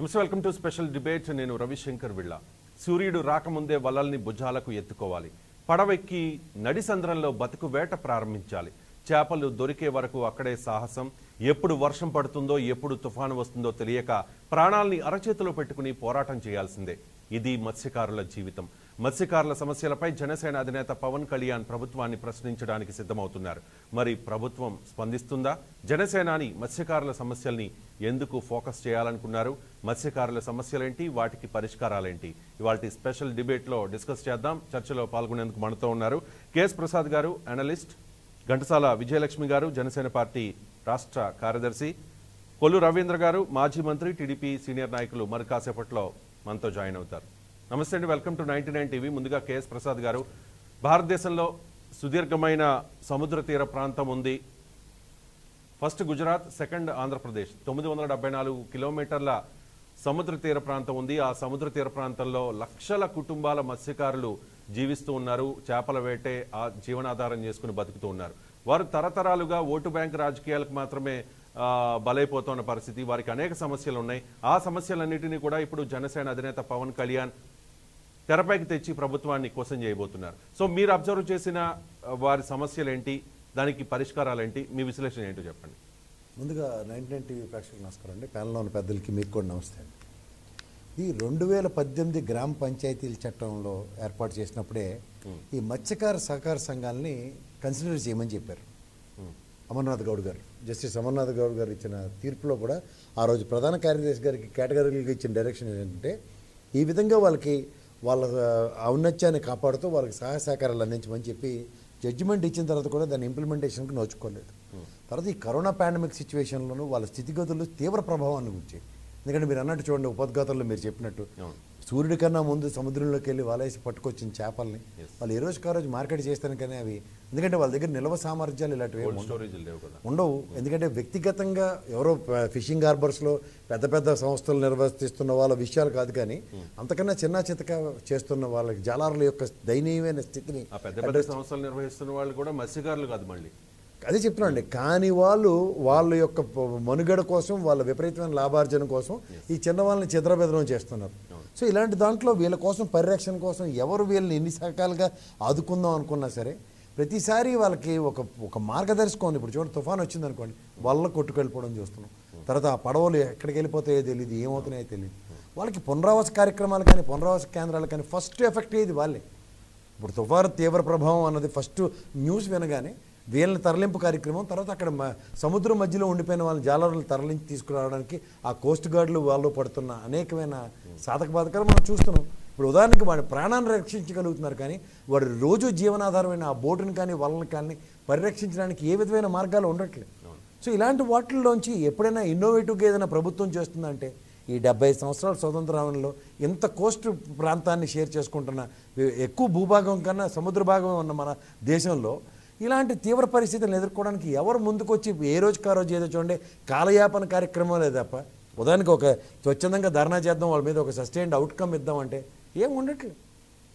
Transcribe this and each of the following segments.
నమస్తే welcome to special debate. నేను రవిశంకర్ విళ్ళ సూర్యుడు రాకముందే వలల్ని భుజాలకు ఎత్తుకోవాలి. పడవెక్కి నడిసంద్రంలో బతుకు వేట ప్రారంభించాలి. చేపలు దొరికే వరకు అక్కడే సాహసం. ఎప్పుడు వర్షం పడుతుందో ఎప్పుడు తుఫాను వస్తుందో తెలియక ప్రాణాల్ని అరచేతిలో పెట్టుకుని పోరాటం చేయాల్సిందే. ఇది మత్స్యకారుల జీవితం. మత్స్యకారుల సమస్యలపై జనసేన అధినేత పవన్ కళ్యాణ్ ప్రభుత్వాన్ని ప్రశ్నించడానికి సిద్ధమవుతున్నారు. మరి ప్రభుత్వం స్పందిస్తుందా? జనసేనాని మత్స్యకారుల సమస్యల్ని ఎందుకు ఫోకస్ చేయాలనుకున్నారు? మత్స్యకారుల సమస్యలేంటి? వాటికి పరిష్కారాలేంటి? ఇవాళ స్పెషల్ డిబేట్లో డిస్కస్ చేద్దాం. చర్చలో పాల్గొనేందుకు మనతో ఉన్నారు కేఎస్ ప్రసాద్ గారు అనలిస్ట్ ఘంటసాల విజయలక్ష్మి గారు జనసేన పార్టీ రాష్ట్ర కార్యదర్శి కొల్లు రవీంద్ర గారు మాజీ మంత్రి టీడీపీ సీనియర్ నాయకులు మరి కాసేపట్లో మనతో జాయిన్ అవుతారు. నమస్తే అండి. Welcome to ninety nine TV. ముందుగా కేఎస్ ప్రసాద్ గారు భారతదేశంలో సుదీర్ఘమైన సముద్ర తీర ప్రాంతం ఉంది. First Gujarat second Andhra Pradesh. తొమ్మిది వందల డెబ్బై నాలుగు కిలోమీటర్ల సముద్ర తీర ప్రాంతం ఉంది. ఆ సముద్ర తీర ప్రాంతంలో లక్షల కుటుంబాల మత్స్యకారులు జీవిస్తూ ఉన్నారు. చేపల వేటే ఆ జీవనాధారం చేసుకుని బతుకుతూ ఉన్నారు. వారు తరతరాలుగా ఓటు బ్యాంక్ రాజకీయాలకు మాత్రమే బలైపోతున్న పరిస్థితి. వారికి అనేక సమస్యలు ఉన్నాయి. ఆ సమస్యలన్నింటినీ కూడా ఇప్పుడు జనసేన అధినేత పవన్ కళ్యాణ్ తెరపైకి తెచ్చి ప్రభుత్వాన్ని కోసం చేయబోతున్నారు. సో మీరు అబ్జర్వ్ చేసిన వారి సమస్యలు ఏంటి దానికి పరిష్కారాలు ఏంటి మీ విశ్లేషణ ఏంటో చెప్పండి. ముందుగా నైన్ నైన్ టీవీ ప్రేక్షకులకు నమస్కారం అండి. ప్యానల్లో ఉన్న పెద్దలకి మీకు కూడా నమస్తే అండి. ఈ రెండు వేల పద్దెనిమిది గ్రామ పంచాయతీల చట్టంలో ఏర్పాటు చేసినప్పుడే ఈ మత్స్యకార సహకార సంఘాలని కన్సిడర్ చేయమని చెప్పారు. అమర్నాథ్ గౌడ్ గారు జస్టిస్ అమర్నాథ్ గౌడ్ గారు ఇచ్చిన తీర్పులో కూడా ఆ రోజు ప్రధాన కార్యదర్శి గారికి కేటగిరీలకు ఇచ్చిన డైరెక్షన్ ఏంటంటే ఈ విధంగా వాళ్ళకి వాళ్ళ ఔన్నత్యాన్ని కాపాడుతూ వాళ్ళకి సహాయ సహకారాలు అందించమని చెప్పి జడ్జిమెంట్ ఇచ్చిన తర్వాత కూడా దాని ఇంప్లిమెంటేషన్కి నోచుకోలేదు. తర్వాత ఈ కరోనా పాండమిక్ సిచ్యువేషన్లోనూ వాళ్ళ స్థితిగతులు తీవ్ర ప్రభావాన్ని గురించి ఎందుకంటే మీరు అన్నట్టు చూడండి ఉపోద్ఘాతంలో మీరు చెప్పినట్టు సూర్యుడి కన్నా ముందు సముద్రంలోకి వెళ్ళి వలేసి పట్టుకొచ్చిన చేపల్ని వాళ్ళు ఏ రోజు రోజు మార్కెట్ చేస్తాను కానీ అవి. ఎందుకంటే వాళ్ళ దగ్గర నిల్వ సామర్థ్యాలు ఇలాంటివి ఉండవు. ఎందుకంటే వ్యక్తిగతంగా ఎవరో ఫిషింగ్ హార్బర్స్లో పెద్ద పెద్ద సంస్థలు నిర్వర్తిస్తున్న వాళ్ళ విషయాలు కాదు కానీ అంతకన్నా చిన్న చితక చేస్తున్న వాళ్ళకి జలారుల యొక్క దయనీయమైన స్థితిని ఆ పెద్ద పెద్ద సంస్థలు నిర్వహిస్తున్న వాళ్ళు కూడా మత్స్యకారులు కాదు మళ్ళీ. అదే చెప్తున్నాండి కానీ వాళ్ళు వాళ్ళ యొక్క మనుగడ కోసం వాళ్ళ విపరీతమైన లాభార్జన కోసం ఈ చిన్న వాళ్ళని చెదరబెదరం చేస్తున్నారు. సో ఇలాంటి దాంట్లో వీళ్ళ కోసం పరిరక్షణ కోసం ఎవరు వీళ్ళని ఎన్ని రకాలుగా ఆదుకుందాం అనుకున్నా సరే ప్రతిసారి వాళ్ళకి ఒక ఒక మార్గదర్శకం ఇప్పుడు చూడండి తుఫాన్ వచ్చింది అనుకోండి వాళ్ళ కొట్టుకెళ్ళిపోవడం చూస్తున్నాం. తర్వాత ఆ పడవలు ఎక్కడికి వెళ్ళిపోతాయో తెలియదు ఏమవుతున్నాయో తెలియదు వాళ్ళకి పునరావాస కార్యక్రమాలు కానీ పునరావాస కేంద్రాలు కానీ ఫస్ట్ ఎఫెక్ట్ అయ్యేది వాళ్ళే. ఇప్పుడు తుఫాను తీవ్ర ప్రభావం అన్నది ఫస్ట్ న్యూస్ వినగానే వీళ్ళని తరలింపు కార్యక్రమం తర్వాత అక్కడ సముద్రం మధ్యలో ఉండిపోయిన వాళ్ళని జాలరులు తరలించి తీసుకురావడానికి ఆ కోస్ట్ గార్డులు వాళ్ళు పడుతున్న అనేకమైన సాధక బాధకాలు మనం చూస్తున్నాం. ఇప్పుడు ఉదాహరణకి వాడి ప్రాణాన్ని రక్షించగలుగుతున్నారు కానీ వాడు రోజు జీవనాధారమైన ఆ బోటును కానీ వాళ్ళని కానీ పరిరక్షించడానికి ఏ విధమైన మార్గాలు ఉండట్లేదు. సో ఇలాంటి వాటిల్లోంచి ఎప్పుడైనా ఇన్నోవేటివ్గా ఏదైనా ప్రభుత్వం చేస్తుందంటే ఈ డెబ్బై సంవత్సరాల స్వతంత్రంలో ఇంత కోస్ట్ ప్రాంతాన్ని షేర్ చేసుకుంటున్న ఎక్కువ భూభాగం కన్నా సముద్ర భాగం ఉన్న మన దేశంలో ఇలాంటి తీవ్ర పరిస్థితులను ఎదుర్కోవడానికి ఎవరు ముందుకొచ్చి ఏ రోజుకి ఆ రోజు ఏదో చూడండి కాలయాపన కార్యక్రమం లేదు తప్ప. ఉదాహరణకి ఒక స్వచ్ఛందంగా ధర్నా చేద్దాం వాళ్ళ మీద ఒక సస్టైన్డ్ అవుట్కమ్ ఇద్దామంటే ఏం ఉండట్లేదు.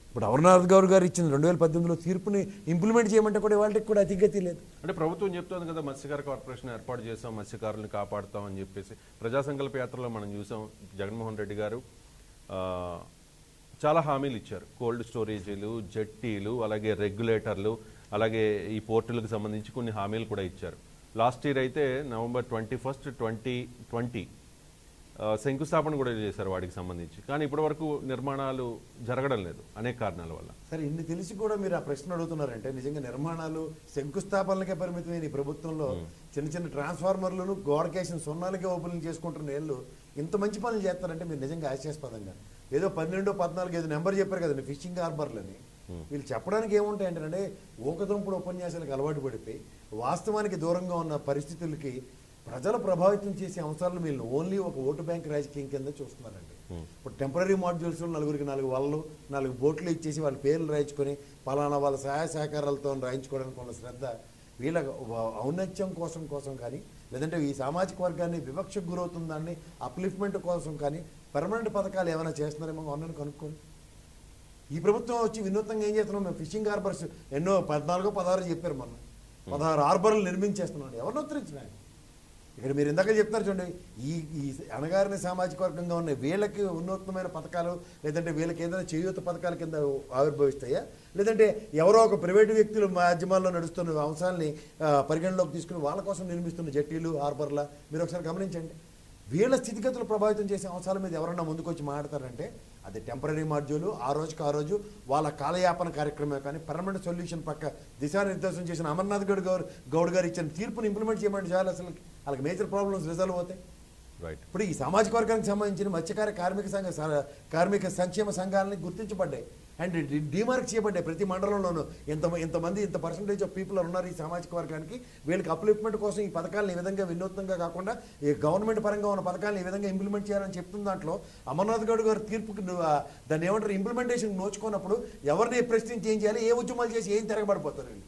ఇప్పుడు అమర్నాథ్ గౌర్ గారు ఇచ్చిన రెండు వేల పద్దెనిమిదిలో తీర్పుని ఇంప్లిమెంట్ చేయమంటే కూడా వాళ్ళకి కూడా అతిగతి లేదు. అంటే ప్రభుత్వం చెప్తోంది కదా మత్స్యకార కార్పొరేషన్ ఏర్పాటు చేస్తాం మత్స్యకారులను కాపాడుతాం అని చెప్పేసి. ప్రజా సంకల్ప యాత్రలో మనం చూసాం జగన్మోహన్ రెడ్డి గారు. చాలా హామీలు ఇచ్చారు. కోల్డ్ స్టోరేజీలు జట్టీలు అలాగే రెగ్యులేటర్లు అలాగే ఈ పోర్టులకు సంబంధించి కొన్ని హామీలు కూడా ఇచ్చారు. లాస్ట్ ఇయర్ అయితే November twenty first twenty twenty శంకుస్థాపన కూడా చేశారు వాటికి సంబంధించి. కానీ ఇప్పటి వరకు నిర్మాణాలు జరగడం లేదు అనేక కారణాల వల్ల. సరే ఇన్ని తెలిసి కూడా మీరు ఆ ప్రశ్న అడుగుతున్నారంటే నిజంగా నిర్మాణాలు శంకుస్థాపనలకే పరిమితమైన ఈ ప్రభుత్వంలో చిన్న చిన్న ట్రాన్స్ఫార్మర్లను గోడకేసిన సున్నాలకే ఓపెనింగ్ చేసుకుంటున్న ఏళ్ళు ఇంత మంచి పనులు చేస్తారంటే మీరు నిజంగా ఆశ్చర్యస్పదంగా. ఏదో పన్నెండు పద్నాలుగు ఏదో నెంబర్ చెప్పారు కదండి ఫిషింగ్ హార్బర్లని. వీళ్ళు చెప్పడానికి ఏముంటాయి అంటే ఊకదుంపుడు ఉపన్యాసాలకు అలవాటు పడిపోయి వాస్తవానికి దూరంగా ఉన్న పరిస్థితులకి ప్రజలు ప్రభావితం చేసే అంశాలను వీళ్ళు ఓన్లీ ఒక ఓటు బ్యాంక్ రాజకీయం కింద చూస్తున్నారండి. ఇప్పుడు టెంపరీ మాడ్యూల్స్లో నలుగురికి నాలుగు వాళ్ళు నాలుగు బోట్లు ఇచ్చేసి వాళ్ళ పేర్లు రాయించుకొని పలానా వాళ్ళ సహాయ సహకారాలతో రాయించుకోవడానికి ఉన్న శ్రద్ధ వీళ్ళ ఔన్నత్యం కోసం కోసం కానీ లేదంటే ఈ సామాజిక వర్గాన్ని వివక్షకు గురవుతుందాన్ని అప్లిఫ్ట్మెంట్ కోసం కానీ పర్మనెంట్ పథకాలు ఏమైనా చేస్తున్నారేమో అన్నని కనుక్కోండి ఈ ప్రభుత్వం వచ్చి వినూత్నంగా ఏం చేస్తున్నాం? మేము ఫిషింగ్ హార్బర్స్ ఎన్నో పద్నాలుగో పదహారు చెప్పారు మొన్న. పదహారు హార్బర్లు నిర్మించేస్తున్నాం ఎవరిని ఉత్తరించిన ఇక్కడ మీరు ఇందాక చెప్తున్నారు చూడండి ఈ ఈ అణగారిన సామాజిక వర్గంగా ఉన్న వీళ్ళకి ఉన్నతమైన పథకాలు లేదంటే వీళ్ళకి ఏదైనా చేయూత పథకాల కింద ఆవిర్భవిస్తాయా? లేదంటే ఎవరో ఒక ప్రైవేటు వ్యక్తులు మాధ్యమాల్లో నడుస్తున్న అంశాలని పరిగణలోకి తీసుకుని వాళ్ళ కోసం నిర్మిస్తున్న జట్టీలు హార్బర్ల మీరు ఒకసారి గమనించండి. వీళ్ళ స్థితిగతులు ప్రభావితం చేసే అంశాల మీద ఎవరన్నా ముందుకు వచ్చి మాట్లాడతారంటే అది టెంపరీ మాడ్యూలు ఆ రోజుకి ఆ రోజు వాళ్ళ కాలయాపన కార్యక్రమమే కానీ పర్మనెంట్ సొల్యూషన్ పక్క దిశానిర్దేశం చేసిన అమర్నాథ్ గౌడ్ గౌడ్ గౌడ్ గారు ఇచ్చిన తీర్పుని ఇంప్లిమెంట్ చేయమని చేయాలి అసలు వాళ్ళకి మేజర్ ప్రాబ్లమ్స్ రిజాల్వ్ అవుతాయి. రైట్ ఇప్పుడు ఈ సామాజిక వర్గానికి సంబంధించిన మత్స్యకార కార్మిక సంఘ కార్మిక సంక్షేమ సంఘాలని గుర్తించబడ్డాయి. అండ్ డిమార్క్ చేయబడ్డాయి. ప్రతి మండలంలోనూ ఇంత ఇంతమంది ఇంత పర్సంటేజ్ ఆఫ్ పీపుల్ ఉన్నారు ఈ సామాజిక వర్గానికి. వీళ్ళకి అప్లిప్మెంట్ కోసం ఈ పథకాలను ఈ విధంగా వినూత్నంగా కాకుండా ఈ గవర్నమెంట్ పరంగా ఉన్న పథకాలను ఈ విధంగా ఇంప్లిమెంట్ చేయాలని చెప్తున్న దాంట్లో అమర్నాథ్ గౌడ్ గారు తీర్పుకి దాన్ని ఏమంటారు ఇంప్లిమెంటేషన్ నోచుకున్నప్పుడు ఎవరిని ప్రశ్నించి ఏం చేయాలి ఏ ఉద్యమాలు చేసి ఏం తిరగబడిపోతారు వీళ్ళు?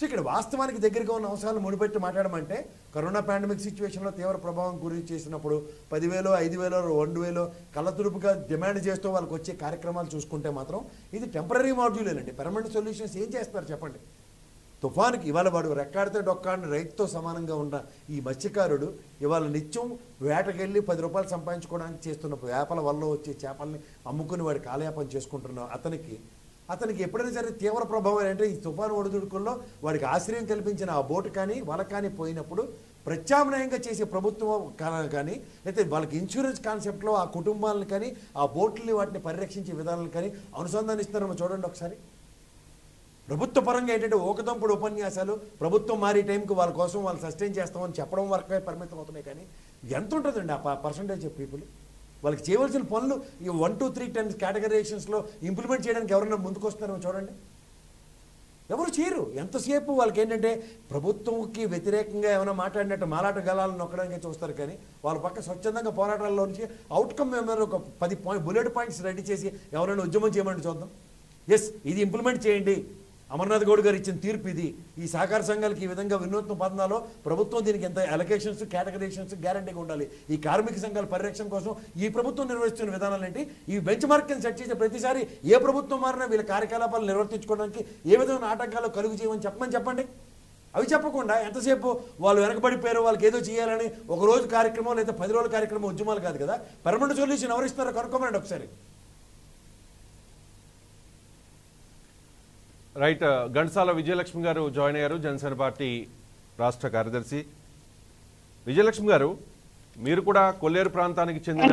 సో ఇక్కడ వాస్తవానికి దగ్గరగా ఉన్న అంశాలను ముడిపెట్టి మాట్లాడమంటే కరోనా పాండమిక్ సిచ్యువేషన్లో తీవ్ర ప్రభావం గురి చేసినప్పుడు పదివేలు ఐదు వేలో రెండు వేలో కళ్ళతుడుపుగా డిమాండ్ చేస్తూ వాళ్ళకి వచ్చే కార్యక్రమాలు చూసుకుంటే మాత్రం ఇది టెంపరీ మాడ్యూలేనండి పెర్మనెంట్ సొల్యూషన్స్ ఏం చేస్తారు చెప్పండి. తుఫానుకి ఇవాళ వాడు రెక్కాడితే డొక్కాడిని రైతుతో సమానంగా ఉన్న ఈ మత్స్యకారుడు ఇవాళ నిత్యం వేటకెళ్ళి పది రూపాయలు సంపాదించుకోవడానికి చేస్తున్న వేపల వల్ల వచ్చే చేపల్ని అమ్ముకుని వాడు కాలయాపన చేసుకుంటున్న అతనికి అతనికి ఎప్పుడైనా సరే తీవ్ర ప్రభావం అంటే ఈ తుఫాను ఒడిదుడుకుల్లో వాడికి ఆశ్రయం కల్పించిన ఆ బోటు కానీ వల కానీ పోయినప్పుడు ప్రత్యామ్నాయంగా చేసే ప్రభుత్వం కానీ అయితే వాళ్ళకి ఇన్సూరెన్స్ కాన్సెప్ట్లో ఆ కుటుంబాలను కానీ ఆ బోట్లని వాటిని పరిరక్షించే విధానాలు కానీ అనుసంధానిస్తున్నారో చూడండి ఒకసారి. ప్రభుత్వ పరంగా ఏంటంటే ఓకదంపుడు ఉపన్యాసాలు ప్రభుత్వం మారే టైంకి వాళ్ళ కోసం వాళ్ళు సస్టైన్ చేస్తామని చెప్పడం వరకే పరిమితం అవుతున్నాయి కానీ ఎంత ఉంటుందండి ఆ పర్సంటేజ్ ఆఫ్ పీపుల్? వాళ్ళకి చేయవలసిన పనులు ఈ వన్ టూ త్రీ టెన్ కేటగరైజేషన్స్లో ఇంప్లిమెంట్ చేయడానికి ఎవరైనా ముందుకు వస్తున్నారో చూడండి. ఎవరు చేయరు. ఎంతసేపు వాళ్ళకి ఏంటంటే ప్రభుత్వంకి వ్యతిరేకంగా ఏమైనా మాట్లాడినట్టు మాలాట గలాలను నొక్కడానికి చూస్తారు కానీ వాళ్ళ పక్క స్వచ్ఛందంగా పోరాటాల్లో నుంచి అవుట్కమ్ ఏమైనా ఒక పది పాయింట్ బుల్లెట్ పాయింట్స్ రెడీ చేసి ఎవరైనా ఉద్యమం చేయమని చూద్దాం. ఎస్ ఇది ఇంప్లిమెంట్ చేయండి. అమర్నాథ్ గౌడ్ గారు ఇచ్చిన తీర్పు ఇది. ఈ సహకార సంఘాలకి ఈ విధంగా వినూత్న పథనాలో ప్రభుత్వం దీనికి ఎంత అలొకేషన్స్ కేటగరేషన్స్ గ్యారంటీగా ఉండాలి. ఈ కార్మిక సంఘాల పరిరక్షణ కోసం ఈ ప్రభుత్వం నిర్వహిస్తున్న విధానాలు ఏంటి? ఈ బెంచ్ మార్క్ని సెట్ చేసే ప్రతిసారి ఏ ప్రభుత్వం మారినా వీళ్ళ కార్యకలాపాలు నిర్వర్తించుకోవడానికి ఏ విధమైన ఆటంకాలు కలుగు చేయమని చెప్పమని చెప్పండి? అవి చెప్పకుండా ఎంతసేపు వాళ్ళు వెనకబడిపోయారు వాళ్ళకి ఏదో చేయాలని ఒక రోజు కార్యక్రమం లేదా పది రోజుల కార్యక్రమం ఉద్యమాలు కాదు కదా. పర్మనెంట్ సొల్యూషన్ ఎవరు ఇస్తారో కనుక్కోమనండి ఒకసారి. రైట్ ఘంటసాల విజయలక్ష్మి గారు జాయిన్ అయ్యారు జనసేన పార్టీ రాష్ట్ర కార్యదర్శి. విజయలక్ష్మి గారు మీరు కూడా కొల్లేరు ప్రాంతానికి చెందిన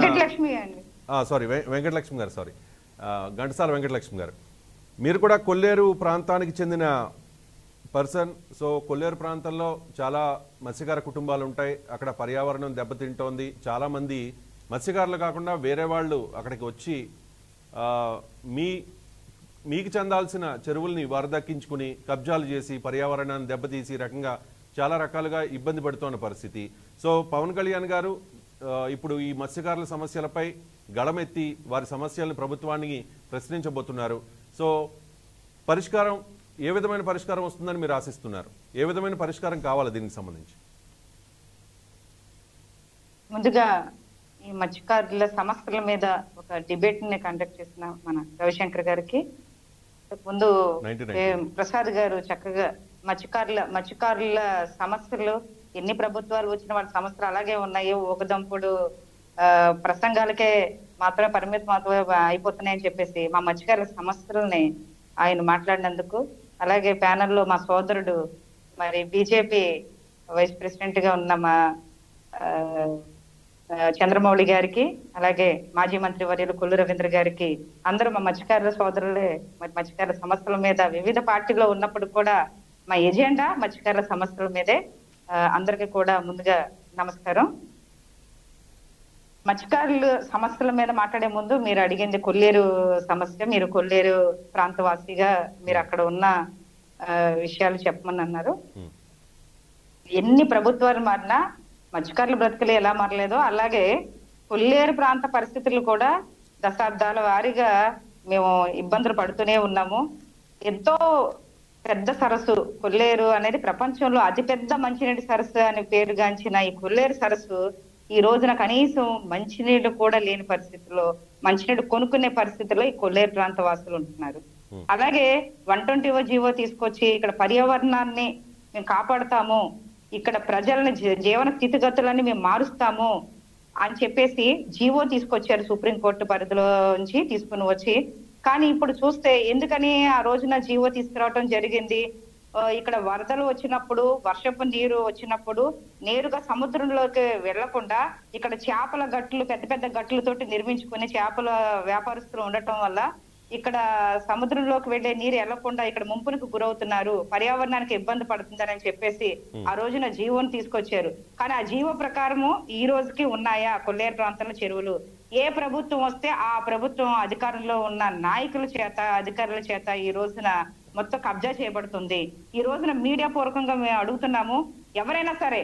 సారీ వెంకటలక్ష్మి గారు సారీ ఘంటసాల వెంకటలక్ష్మి గారు. మీరు కూడా కొల్లేరు ప్రాంతానికి చెందిన పర్సన్. సో కొల్లేరు ప్రాంతంలో చాలా మత్స్యకార కుటుంబాలు ఉంటాయి. అక్కడ పర్యావరణం దెబ్బతింటోంది. చాలా మంది మత్స్యకారులు కాకుండా వేరే వాళ్ళు అక్కడికి వచ్చి మీ మీకు చెందాల్సిన చెరువుల్ని వరదక్కించుకుని కబ్జాలు చేసి పర్యావరణాన్ని దెబ్బతీసి రకంగా చాలా రకాలుగా ఇబ్బంది పడుతున్న పరిస్థితి. సో పవన్ కళ్యాణ్ గారు ఇప్పుడు ఈ మత్స్యకారుల సమస్యలపై గళమెత్తి వారి సమస్యలను ప్రభుత్వానికి ప్రశ్నించబోతున్నారు. సో పరిష్కారం ఏ విధమైన పరిష్కారం వస్తుందని మీరు ఆశిస్తున్నారు? ఏ విధమైన పరిష్కారం కావాలి దీనికి సంబంధించి? ముందుగా ఈ మత్స్యకారుల సమస్యల మీద ఒక డిబేట్ని కండక్ట్ చేసిన మన రవిశంకర్ గారికి ముందు 1990. ఏ, ప్రసాద్ గారు చక్కగా మత్స్యకారుల మత్స్యకారుల సమస్యలు ఎన్ని ప్రభుత్వాలు వచ్చిన వాళ్ళ సమస్యలు అలాగే ఉన్నాయి ఊకదంపుడు ఆ, ప్రసంగాలకే మాత్రమే పరిమితం అయిపోతున్నాయని చెప్పేసి మా మత్స్యకారుల సమస్యలని ఆయన మాట్లాడినందుకు అలాగే ప్యానెల్లో మా సోదరుడు మరి బీజేపీ వైస్ ప్రెసిడెంట్గా ఉన్న మా చంద్రమౌళి గారికి అలాగే మాజీ మంత్రి వర్యులు కొల్లు రవీంద్ర గారికి అందరూ మా మత్స్యకారుల సోదరులే మరి మత్స్యకారుల సమస్యల మీద వివిధ పార్టీలో ఉన్నప్పుడు కూడా మా ఎజెండా మత్స్యకారుల సమస్యల మీదే. ఆ, అందరికీ కూడా ముందుగా నమస్కారం. మత్స్యకారులు సమస్యల మీద మాట్లాడే ముందు మీరు అడిగింది కొల్లేరు సమస్య మీరు కొల్లేరు ప్రాంతవాసిగా మీరు అక్కడ ఉన్న ఆ, విషయాలు చెప్పమని అన్నారు. ఎన్ని ప్రభుత్వాలు మారినా మత్స్యకారుల బ్రతుకులు ఎలా మారలేదో అలాగే కొల్లేరు ప్రాంత పరిస్థితులు కూడా దశాబ్దాల వారీగా మేము ఇబ్బందులు పడుతూనే ఉన్నాము ఎంతో పెద్ద సరస్సు కొల్లేరు అనేది ప్రపంచంలో అతిపెద్ద మంచినీటి సరస్సు అని పేరుగాంచిన ఈ కొల్లేరు సరస్సు ఈ రోజున కనీసం మంచినీళ్ళు కూడా లేని పరిస్థితిలో మంచినీళ్ళు కొనుక్కునే పరిస్థితిలో ఈ కొల్లేరు ప్రాంత వాసులు ఉంటున్నారు. అలాగే వన్ ట్వంటీ జీవో తీసుకొచ్చి ఇక్కడ పర్యావరణాన్ని మేము కాపాడుతాము ఇక్కడ ప్రజలను జీవన స్థితిగతులని మేము మారుస్తాము అని చెప్పేసి జీవో తీసుకొచ్చారు సుప్రీంకోర్టు పరిధిలో నుంచి తీసుకుని వచ్చి. కానీ ఇప్పుడు చూస్తే ఎందుకని ఆ రోజున జీవో తీసుకురావడం జరిగింది? ఇక్కడ వరదలు వచ్చినప్పుడు వర్షపు నీరు వచ్చినప్పుడు నేరుగా సముద్రంలోకి వెళ్ళకుండా ఇక్కడ చేపల గట్లు పెద్ద పెద్ద గట్లతోటి నిర్మించుకుని చేపల వ్యాపారస్తులు ఉండటం వల్ల ఇక్కడ సముద్రంలోకి వెళ్ళే నీరు వెళ్ళకుండా ఇక్కడ ముంపునకు గురవుతున్నారు. పర్యావరణానికి ఇబ్బంది పడుతుందని చెప్పేసి ఆ రోజున జీవోని తీసుకొచ్చారు. కానీ ఆ జీవో ప్రకారము ఈ రోజుకి ఉన్నాయా కొల్లేరు ప్రాంతంలో చెరువులు? ఏ ప్రభుత్వం వస్తే ఆ ప్రభుత్వం అధికారంలో ఉన్న నాయకుల చేత అధికారుల చేత ఈ రోజున మొత్తం కబ్జా చేయబడుతుంది. ఈ రోజున మీడియా పూర్వకంగా మేము అడుగుతున్నాము ఎవరైనా సరే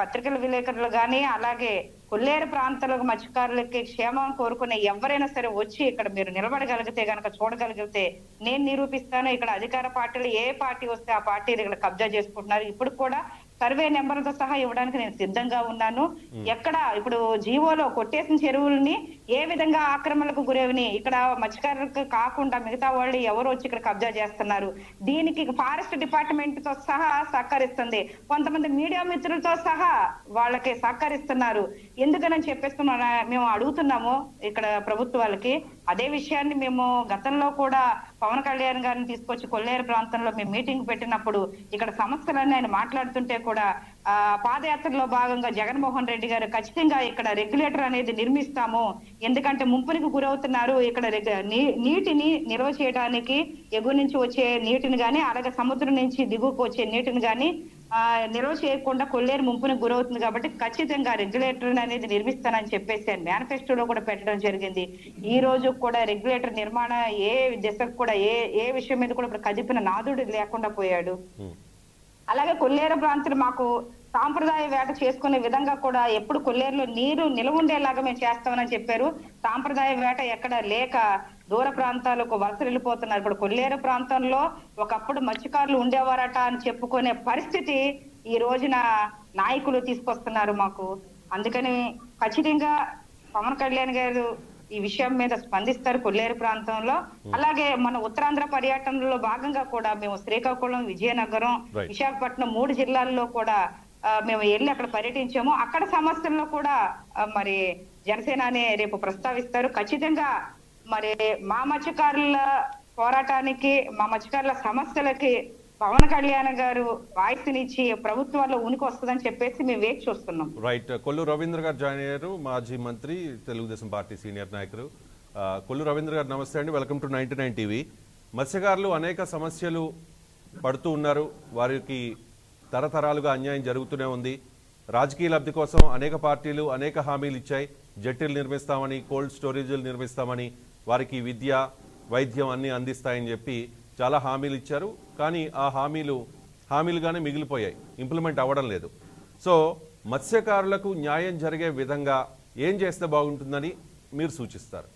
పత్రికల విలేకరులు గాని అలాగే కొల్లేరు ప్రాంతాలకు మత్స్యకారులకి క్షేమం కోరుకునే ఎవరైనా సరే వచ్చి ఇక్కడ మీరు నిలబడగలిగితే గనక చూడగలిగితే నేను నిరూపిస్తాను. ఇక్కడ అధికార పార్టీలు ఏ పార్టీ వస్తే ఆ పార్టీలు ఇక్కడ కబ్జా చేసుకుంటున్నారు. ఇప్పుడు కూడా సర్వే నెంబర్లతో సహా ఇవ్వడానికి నేను సిద్ధంగా ఉన్నాను. ఎక్కడ ఇప్పుడు జీవోలో కొట్టేసిన చెరువుల్ని ఏ విధంగా ఆక్రమణలకు గురేవిని? ఇక్కడ మత్స్యకారులకు కాకుండా మిగతా వాళ్ళు ఎవరు వచ్చి ఇక్కడ కబ్జా చేస్తున్నారు? దీనికి ఫారెస్ట్ డిపార్ట్మెంట్తో సహా సహకరిస్తుంది. కొంతమంది మీడియా మిత్రులతో సహా వాళ్ళకి సహకరిస్తున్నారు. ఎందుకని చెప్పేస్తున్నా మేము అడుగుతున్నాము ఇక్కడ ప్రభుత్వాలకి అదే విషయాన్ని మేము గతంలో కూడా పవన్ కళ్యాణ్ గారిని తీసుకొచ్చి కొల్లేరు ప్రాంతంలో మేము మీటింగ్ పెట్టినప్పుడు ఇక్కడ సమస్యలన్నీ ఆయన మాట్లాడుతుంటే కూడా పాదయాత్రలో భాగంగా జగన్మోహన్ రెడ్డి గారు ఖచ్చితంగా ఇక్కడ రెగ్యులేటర్ అనేది నిర్మిస్తాము. ఎందుకంటే ముంపునికి గురవుతున్నారు. ఇక్కడ రెగ్- నీటిని నిల్వ చేయడానికి ఎగువ నుంచి వచ్చే నీటిని గాని అలాగే సముద్రం నుంచి దిగువకు వచ్చే నీటిని గాని ఆ నిల్వ చేయకుండా కొల్లేరు ముంపునికి గురవుతుంది కాబట్టి ఖచ్చితంగా రెగ్యులేటర్ అనేది నిర్మిస్తానని చెప్పేసి మేనిఫెస్టోలో కూడా పెట్టడం జరిగింది. ఈ రోజు కూడా రెగ్యులేటర్ నిర్మాణం ఏ దిశకు కూడా ఏ ఏ విషయం మీద కూడా ఇప్పుడు కదిపిన నాదుడు లేకుండా పోయాడు. అలాగే కొల్లేరు ప్రాంతాలు మాకు సాంప్రదాయ వేట చేసుకునే విధంగా కూడా ఎప్పుడు కొల్లేరులో నీరు నిలవ ఉండేలాగా మేము చేస్తామని చెప్పారు. సాంప్రదాయ వేట ఎక్కడ లేక దూర ప్రాంతాలకు వలస వెళ్ళిపోతున్నారు. ఇప్పుడు కొల్లేరు ప్రాంతంలో ఒకప్పుడు మత్స్యకారులు ఉండేవారట అని చెప్పుకునే పరిస్థితి ఈ రోజున నాయకులు తీసుకొస్తున్నారు మాకు. అందుకని ఖచ్చితంగా పవన్ కళ్యాణ్ గారు ఈ విషయం మీద స్పందిస్తారు కొల్లేరు ప్రాంతంలో. అలాగే మన ఉత్తరాంధ్ర పర్యటనలో భాగంగా కూడా మేము శ్రీకాకుళం విజయనగరం. విశాఖపట్నం మూడు జిల్లాల్లో కూడా మేము వెళ్ళి అక్కడ పర్యటించాము. అక్కడ సమస్యల్లో కూడా మరి జనసేన అనే రేపు ప్రస్తావిస్తారు. ఖచ్చితంగా మరి మా మత్స్యకారుల పోరాటానికి మా మత్స్యకారుల సమస్యలకి పవన్ కళ్యాణ్ గారు వాయిస్నిచ్చి ప్రభుత్వంలో ఉనికి వస్తుందని చెప్పేసి మేము వేచి చూస్తున్నాం. రైట్ కొల్లు రవీంద్ర గారు జాయిన్ అయ్యారు. మాజీ మంత్రి తెలుగుదేశం పార్టీ సీనియర్ నాయకులు. కొల్లు రవీంద్ర గారు నమస్తే అండి. Welcome to ninety nine TV మత్స్యకారులు అనేక సమస్యలు పడుతూ ఉన్నారు. వారికి తరతరాలుగా అన్యాయం జరుగుతూనే ఉంది. రాజకీయ లబ్ధి కోసం అనేక పార్టీలు అనేక హామీలు ఇచ్చాయి. జట్టీలు నిర్మిస్తామని కోల్డ్ స్టోరేజీలు నిర్మిస్తామని వారికి విద్య వైద్యం అన్ని అందిస్తాయని చెప్పి చాలా హామీలు ఇచ్చారు. కానీ ఆ హామీలు హామీలుగానే మిగిలిపోయాయి. ఇంప్లిమెంట్ అవ్వడం లేదు. సో మత్స్యకారులకు న్యాయం జరిగే విధంగా ఏం చేస్తే బాగుంటుందని మీరు సూచిస్తారు?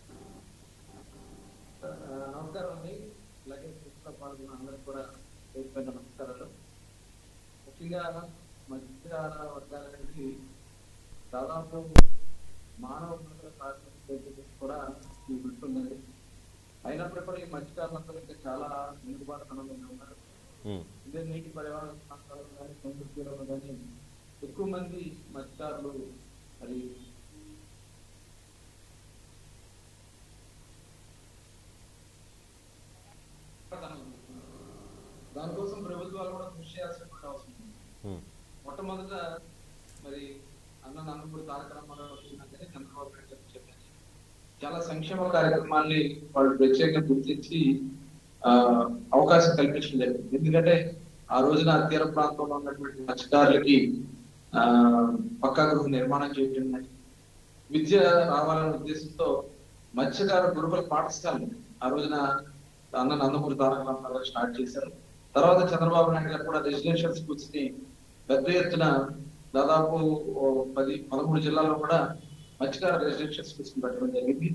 నమస్కారం అండి. అలాగే పాల్గొన్న అందరికి కూడా నమస్కారాలు. ముఖ్యంగా వర్గాలకి దాదాపు మానవ కూడా ఈ అయినప్పటికీ కూడా ఈ మత్స్యకారులందరూ ఇంకా చాలా వెనుకబాటుతనంలో ఉన్నారు. ఇదే నీటి పర్యావరణ కానీ కానీ ఎక్కువ మంది మత్స్యకారులు మరి దానికోసం ప్రభుత్వాలు కూడా కృషి చేయాల్సినటువంటి అవసరం ఉంది. ఉమ్, మొట్టమొదట మరి అన్న నందమూరి తారక రామారావు వచ్చినాకనే చంద్రబాబు నాయుడు గారు చెప్పారు. చాలా సంక్షేమ కార్యక్రమాల్ని వాళ్ళు ప్రత్యేకంగా గుర్తించి అవకాశం కల్పించడం జరిగింది. ఎందుకంటే ఆ రోజున తీర ప్రాంతంలో ఉన్నటువంటి మత్స్యకారులకి ఆ పక్కా గృహ నిర్మాణం చేయడం విద్య రావాలనే ఉద్దేశంతో మత్స్యకార గురుకుల పాఠశాలలు ఆ రోజున అన్న నందమూరి తారక రామారావు స్టార్ట్ చేశారు. తర్వాత చంద్రబాబు నాయుడు గారు కూడా రెసిడెన్షియల్ స్కూల్స్ని పెద్ద ఎత్తున దాదాపు పది పదమూడు జిల్లాల్లో కూడా మత్స్యకార రెసిడెన్షియల్ స్కూల్స్ పెట్టడం జరిగింది.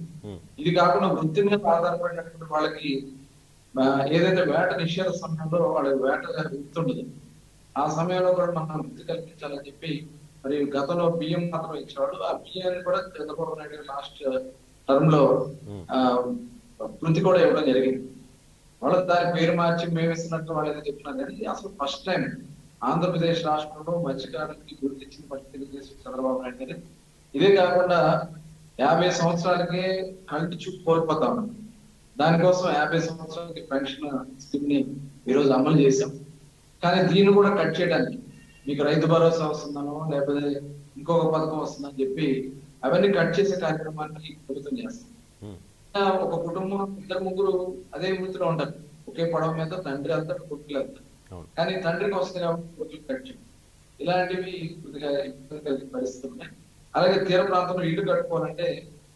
ఇది కాకుండా వృత్తి మీద ఆధారపడినటువంటి వాళ్ళకి ఏదైతే వేట నిషేధ సమయంలో వాళ్ళకి వేట వృత్తుండదు ఆ సమయంలో కూడా మనం వృత్తి కల్పించాలని చెప్పి మరి గతంలో బియ్యం మాత్రం ఇచ్చేవాడు. ఆ బియ్యాన్ని కూడా చంద్రబాబు నాయుడు లాస్ట్ టర్మ్లో ఆ, వృత్తి కూడా ఇవ్వడం జరిగింది. వాళ్ళ దాని పేరు మార్చి మేము ఇస్తున్నట్టు వాళ్ళు ఏదో చెప్తున్నారు కానీ అసలు ఫస్ట్ టైం ఆంధ్రప్రదేశ్ రాష్ట్రంలో మత్స్యకారులకి గుర్తించిన పరిస్థితి తెలుగుదేశం చంద్రబాబు నాయుడు గారు. ఇదే కాకుండా యాభై సంవత్సరాలకే కంటి చూపు కోల్పోతా ఉన్నాం దానికోసం యాభై సంవత్సరాలకి పెన్షన్ స్కీమ్ని ఈరోజు అమలు చేశాం. కానీ దీన్ని కూడా కట్ చేయడానికి మీకు రైతు భరోసా వస్తుందనో లేకపోతే ఇంకొక పథకం వస్తుందని చెప్పి అవన్నీ కట్ చేసే కార్యక్రమాన్ని ప్రభుత్వం చేస్తాం ఒక కుటుంబం ఇద్దరు ముగ్గురు అదే వృత్తిలో ఉంటారు. ఒకే పడవ మీద తండ్రి వెళ్తాడు కొడుకులు వెళ్తారు. కానీ తండ్రికి వస్తుంది కాబట్టి కొడుకులు కట్ చేయడం ఇలాంటివి కొద్దిగా ఇబ్బంది పరిస్థితులు ఉన్నాయి. అలాగే తీర ప్రాంతంలో ఇల్లు కట్టుకోవాలంటే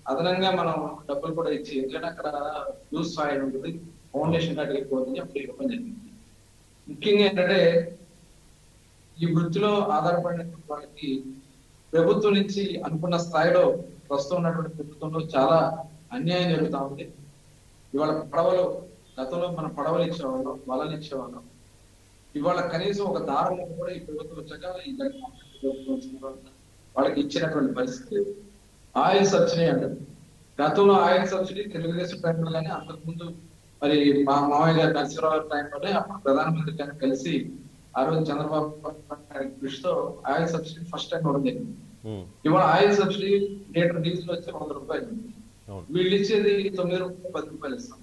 అదనంగా మనం డబ్బులు కూడా ఇచ్చి ఎందుకంటే అక్కడ యూస్ సాయిల్ ఉంటుంది ఫౌండేషన్ కట్టకపోతుంది అప్పుడు ఇవ్వడం జరిగింది. ముఖ్యంగా ఏంటంటే ఈ వృత్తిలో ఆధారపడిన వాళ్ళకి ప్రభుత్వం నుంచి అనుకున్న స్థాయిలో ప్రస్తుతం ఉన్నటువంటి ప్రభుత్వంలో చాలా అన్యాయం జరుగుతా ఉంది. ఇవాళ పడవలు గతంలో మన పడవలు ఇచ్చేవాళ్ళం వలలు ఇచ్చేవాళ్ళం. ఇవాళ కనీసం ఒక దారం కూడా ఈ ప్రభుత్వం వచ్చాక ఈ జగన్మోహన్ రెడ్డి ప్రభుత్వం వచ్చిన వాళ్ళకి ఇచ్చినటువంటి పరిస్థితి లేదు. ఆయిల్ సబ్సిడీ అంటారు. గతంలో ఆయిల్ సబ్సిడీ తెలుగుదేశం టైంలో కానీ అంతకుముందు మరి మా మామయ్య గారు నరసింహరావు టైంలోనే అప్పుడు ప్రధానమంత్రి గారిని కలిసి ఆ రోజు చంద్రబాబు కృషితో ఆయిల్ సబ్సిడీ ఫస్ట్ టైం ఇవ్వడం జరిగింది. ఇవాళ ఆయిల్ సబ్సిడీ లీటర్ డీజిల్ వచ్చి వంద రూపాయలు. వీళ్ళు ఇచ్చేది తొమ్మిది రూపాయలు పది రూపాయలు ఇస్తాం.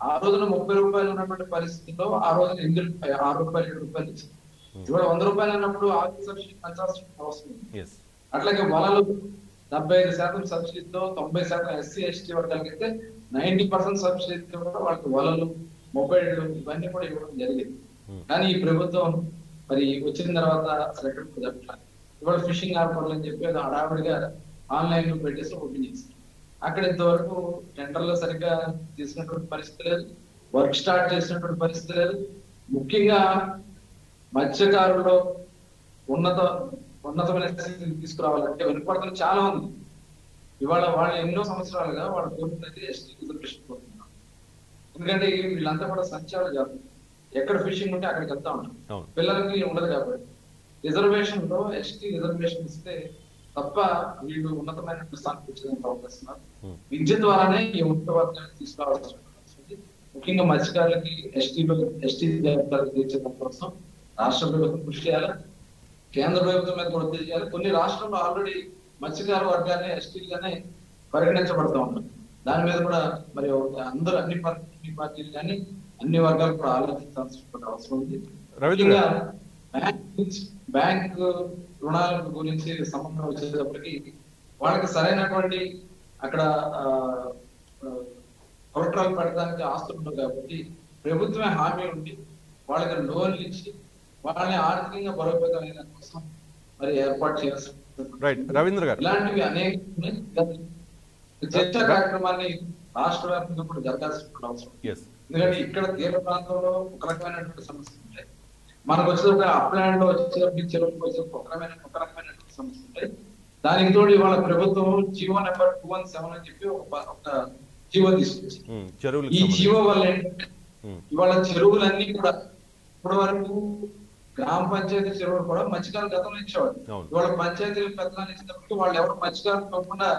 ఆ రోజున ముప్పై రూపాయలు ఉన్నటువంటి పరిస్థితుల్లో ఆ రోజున ఎనిమిది రూపాయలు ఆరు రూపాయలు ఏడు రూపాయలు ఇచ్చింది ఇవాళ వంద రూపాయలు అన్నప్పుడు ఆయిల్ సబ్సిడీ పెంచాల్సిన అవసరం అట్లాగే వలలు డెబ్బై ఐదు శాతం సబ్సిడీతో తొంభై శాతం ఎస్సీ ఎస్టీ వర్గాలకైతే నైన్టీ పర్సెంట్ సబ్సిడీతో కూడా వాళ్ళకి వలలు మొబైల్ ఇవన్నీ కూడా ఇవ్వడం జరిగింది. Hmm. కానీ ఈ ప్రభుత్వం మరి వచ్చిన తర్వాత అసలు ఎక్కడ కుదరట్లేదు ఇవాళ ఫిషింగ్ హార్బర్లు అని చెప్పి అది హడావిడిగా ఆన్లైన్లో పెట్టేసి ఓపెన్ చేశారు. అక్కడ ఇంతవరకు టెండర్లో సరిగ్గా తీసినటువంటి పరిస్థితి లేదు. వర్క్ స్టార్ట్ చేసినటువంటి పరిస్థితి లేదు. ముఖ్యంగా మత్స్యకారుల్లో ఉన్నత ఉన్నతమైన స్థితికి తీసుకురావాలంటే వెనుకబడుతున్న చాలా ఉంది ఇవాళ వాళ్ళు ఎన్నో సంవత్సరాలుగా వాళ్ళ కోరుకున్నది ఎస్టీ రిజర్వేషన్ కోరుతున్నారు ఎందుకంటే వీళ్ళంతా కూడా సంచార జాతం ఎక్కడ ఫిషింగ్ ఉంటే అక్కడికి వెళ్తా ఉంటారు. పిల్లలకి ఉండదు కాబట్టి. రిజర్వేషన్లో ఎస్టీ రిజర్వేషన్ ఇస్తే తప్ప వీళ్ళు ఉన్నతమైన స్థానానికి వచ్చేదానికి అవకాశం. విద్య ద్వారానే ఈ ఉన్నత వర్గాన్ని ఉంది. ముఖ్యంగా మత్స్యకారులకి ఎస్టీలో ఎస్టీ జాబితాలు తీర్చడం కోసం రాష్ట్ర ప్రభుత్వం కృషి చేయాలి? కేంద్ర ప్రభుత్వం మీద కూడా ఒత్తిడి చేయాలి కొన్ని రాష్ట్రాల్లో ఆల్రెడీ మత్స్యకార వర్గాన్ని ఎస్టీలుగానే పరిగణించబడతా ఉన్నారు. దాని మీద కూడా మరి అందరూ అన్ని పార్టీ అన్ని పార్టీలు కానీ అన్ని వర్గాలు కూడా ఆలోచించాల్సిన అవసరం ఉంది. బ్యాంక్ రుణాల గురించి సంబంధం వచ్చేటప్పటికి వాళ్ళకి సరైనటువంటి అక్కడ కొరటాలు పెడడానికి ఆస్తులు ఉండవు కాబట్టి ప్రభుత్వమే హామీ ఉండి వాళ్ళకి లోన్లు ఇచ్చి వాళ్ళని ఆర్థికంగా బలోపేతం అయిన కోసం మరి ఏర్పాటు చేయాల్సి రైట్ రవీంద్ర గారు. ఇలాంటివి అనేక. చర్చా కార్యక్రమాన్ని రాష్ట్ర వ్యాప్తంగా కూడా జరగాల్సిన అవసరం ఎందుకంటే ఇక్కడ తీర ప్రాంతంలో ఒక రకమైనటువంటి సమస్యలు ఉంటాయి మనకు వచ్చేటప్పుడు అప్లాండ్లో వచ్చేటప్పుడు చెరువులకు వచ్చేటప్పుడు ఒక రకమైన ఒక రకమైనటువంటి సమస్యలు ఉంటాయి దానికి తోడు ఇవాళ ప్రభుత్వం G O number two one seven అని చెప్పి ఒక జీవో తీసుకొచ్చింది. చెరువులకు ఈ జీవో వల్ల ఏంటంటే ఉమ్, ఇవాళ చెరువులన్నీ కూడా ఇప్పటి వరకు గ్రామ పంచాయతీ చెరువులు కూడా మత్స్యకారులు గతంలో ఇచ్చేవాడు అవును. ఇవాళ పంచాయతీలు పెద్దలు ఇచ్చినప్పుడు వాళ్ళు ఎవరు మత్స్యకారులు కాకుండా.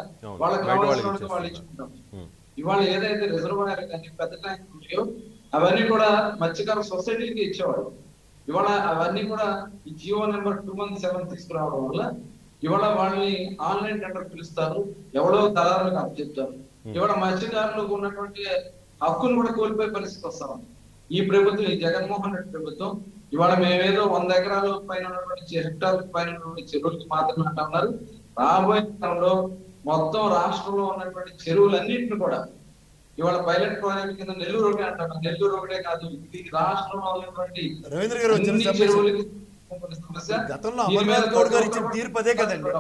వాళ్ళకి కావాల్సిన వాళ్ళు. ఇచ్చుకుంటాం. ఇవాళ ఏదైతే రిజర్వాయర్ కానీ పెద్ద ట్యాంక్ ఉన్నాయో అవన్నీ కూడా మత్స్యకార సొసైటీకి ఇచ్చేవాడు ఇవాళ అవన్నీ కూడా ఈ G O number two one seven తీసుకురావడం వల్ల ఇవాళ వాళ్ళని ఆన్లైన్ టెండర్ పిలుస్తారు. ఎవడో దళారులకు అప్పచెప్తారు. ఇవాళ మత్స్యకారులకు ఉన్నటువంటి హక్కును కూడా కోల్పోయే పరిస్థితి వస్తా ఉంది. ఈ ప్రభుత్వం ఈ జగన్మోహన్ రెడ్డి ప్రభుత్వం ఇవాళ మేమేదో వంద ఎకరాల పైన ఉన్నటువంటి హెక్టార్ల పైన ఉన్నటువంటి చెరువులకి మాత్రమే అంటా ఉన్నారు. రాబోయే కాలంలో మొత్తం రాష్ట్రంలో ఉన్నటువంటి చెరువులన్నింటిని కూడా ఇవాళ పైలట్ ప్రాజెక్ట్ కింద నెల్లూరు ఒకటే అంటారు నెల్లూరు ఒకటే కాదు ఇది రాష్ట్రంలో ఉన్నటువంటి చెరువులకి. గతంలో అమర్నాథ్ గౌడ్ గారు ఇచ్చిన ప్రభుత్వం తీర్పు అదే కదండి.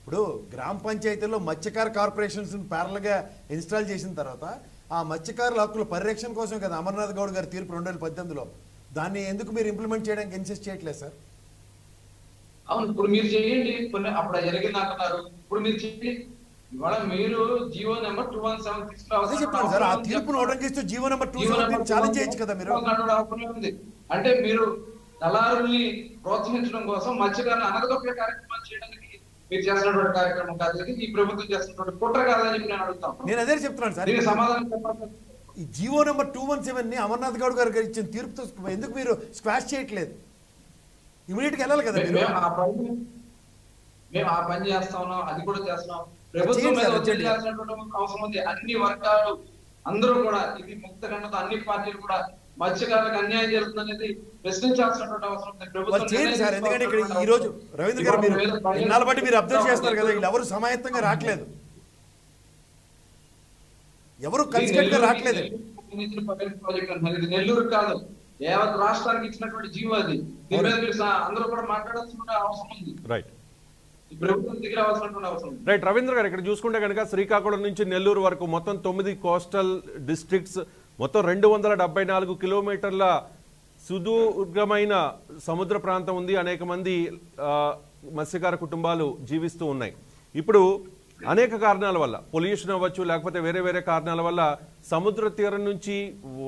ఇప్పుడు గ్రామ పంచాయతీల్లో మత్స్యకార కార్పొరేషన్స్గా ఇన్స్టాల్ చేసిన తర్వాత ఆ మత్స్యకారుల హక్కుల పరిరక్షణ కోసం కదా అమర్నాథ్ గౌడ్ గారి తీర్పు రెండు వేల పద్దెనిమిదిలో దాన్ని ఎందుకు మీరు ఇంప్లిమెంట్ చేయడానికి ఇన్సిస్ట్ చేయట్లేదు సార్? అవును ఇప్పుడు మీరు చేయండి. కొన్ని అప్పుడు జరిగింది అంటున్నారు. ఇప్పుడు మీరు చేయండి. ఇవాళ మీరు GO number two one seven అదే చెప్తాను సార్ ఆ తీర్పును ఉటంకిస్తూ జీవో నెంబర్ టూ ఛాలెంజ్ చేయొచ్చు కదా మీరు. ఉంది అంటే మీరు దళారుల్ని ప్రోత్సహించడం కోసం మత్స్యకారులు అనగదొక్కే కార్యక్రమాలు చేయడానికి మీరు చేస్తున్నటువంటి కార్యక్రమం కాదు. ఇది ఈ ప్రభుత్వం చేస్తున్నటువంటి కుట్ర కాదని చెప్పి నేను అడుగుతాను నేను అదే చెప్తున్నాను సార్. సమాధానం చెప్పాలి ఈ జీవో నెంబర్ టూ వన్ సెవెన్ని అమర్నాథ్ గౌడ్ గారు ఇచ్చిన తీర్పుతో ఎందుకు మీరు స్క్వాష్ చేయట్లేదు? ఇమీడియట్గా వెళ్ళాలి కదా మీరు. మేము ఆ పని మేము ఆ పని చేస్తా ఉన్నాం అది కూడా చేస్తున్నాం. ప్రభుత్వం మీద ఒత్తిడి అవసరం ఉంది. అన్ని వర్గాలు అందరూ కూడా ఇది ముక్త అన్ని పార్టీలు కూడా మత్స్యకారులకు అన్యాయం జరుగుతుందనేది ప్రశ్నించాల్సినటువంటి అవసరం ఉంది. ప్రభుత్వం ఎందుకంటే ఇక్కడ ఈ రోజు రవీంద్ర గారు మీరు బట్టి మీరు అబ్జర్వ్ చేస్తారు కదా వీళ్ళు ఎవరు సమాయత్తంగా రావట్లేదు. ఎవరు రావట్లేదు. ప్రాజెక్ట్ అంటున్నారు ఇది నెల్లూరు కాదు. యావత్ రాష్ట్రానికి ఇచ్చినటువంటి జీవో అది. దీని మీద మీరు సా- అందరూ కూడా మాట్లాడాల్సిన అవసరం ఉంది. రైట్ రైట్ రవీంద్ర గారు ఇక్కడ చూసుకుంటే కనుక శ్రీకాకుళం నుంచి నెల్లూరు వరకు మొత్తం తొమ్మిది కోస్టల్ డిస్ట్రిక్ట్స్ మొత్తం రెండు వందల డెబ్బై నాలుగు కిలోమీటర్ల సుదూర్ఘమైన సముద్ర ప్రాంతం ఉంది. అనేక మంది ఆ, మత్స్యకార కుటుంబాలు జీవిస్తూ ఉన్నాయి. ఇప్పుడు అనేక కారణాల వల్ల పొల్యూషన్ అవ్వచ్చు లేకపోతే వేరే వేరే కారణాల వల్ల సముద్ర తీరం నుంచి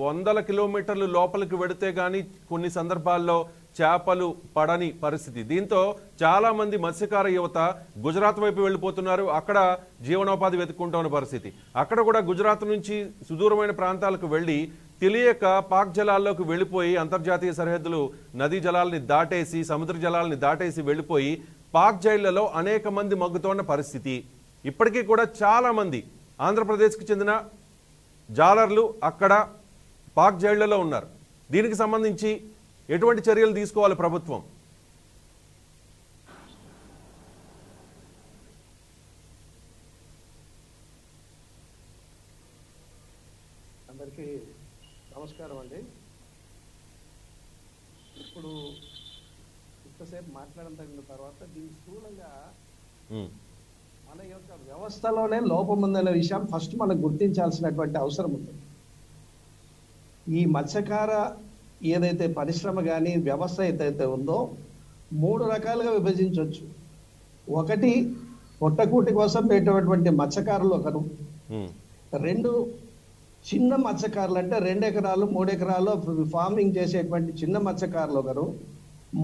వందల కిలోమీటర్లు లోపలికి వెడితే కానీ కొన్ని సందర్భాల్లో చేపలు పడని పరిస్థితి. దీంతో చాలా మంది మత్స్యకార యువత గుజరాత్ వైపు వెళ్ళిపోతున్నారు. అక్కడ జీవనోపాధి వెతుక్కుంటున్న పరిస్థితి. అక్కడ కూడా గుజరాత్ నుంచి సుదూరమైన ప్రాంతాలకు వెళ్ళి తెలియక పాక్ జలాల్లోకి వెళ్ళిపోయి అంతర్జాతీయ సరిహద్దులు నదీ జలాల్ని దాటేసి సముద్ర జలాల్ని దాటేసి వెళ్ళిపోయి పాక్ జైళ్ళలో అనేక మంది మగ్గుతోన్న పరిస్థితి. ఇప్పటికీ కూడా చాలా మంది ఆంధ్రప్రదేశ్కి చెందిన జాలర్లు అక్కడ పాక్ జైళ్ళలో ఉన్నారు. దీనికి సంబంధించి ఎటువంటి చర్యలు తీసుకోవాలి ప్రభుత్వం? అందరికీ నమస్కారం అండి. ఇప్పుడు ఇంతసేపు మాట్లాడడం తగిన తర్వాత దీని స్థూలంగా మన యొక్క వ్యవస్థలోనే లోపం ఉందనే విషయం ఫస్ట్ మనం గుర్తించాల్సినటువంటి అవసరం ఉంది. ఈ మత్స్యకార ఏదైతే పరిశ్రమ కానీ వ్యవస్థ ఏదైతే ఉందో మూడు రకాలుగా విభజించవచ్చు ఒకటి పొట్టకూటి కోసం పెట్టేటువంటి మత్స్యకారులు ఒకరు. రెండు చిన్న మత్స్యకారులు అంటే రెండు ఎకరాలు మూడు ఎకరాలు ఫార్మింగ్ చేసేటువంటి చిన్న మత్స్యకారులు ఒకరు.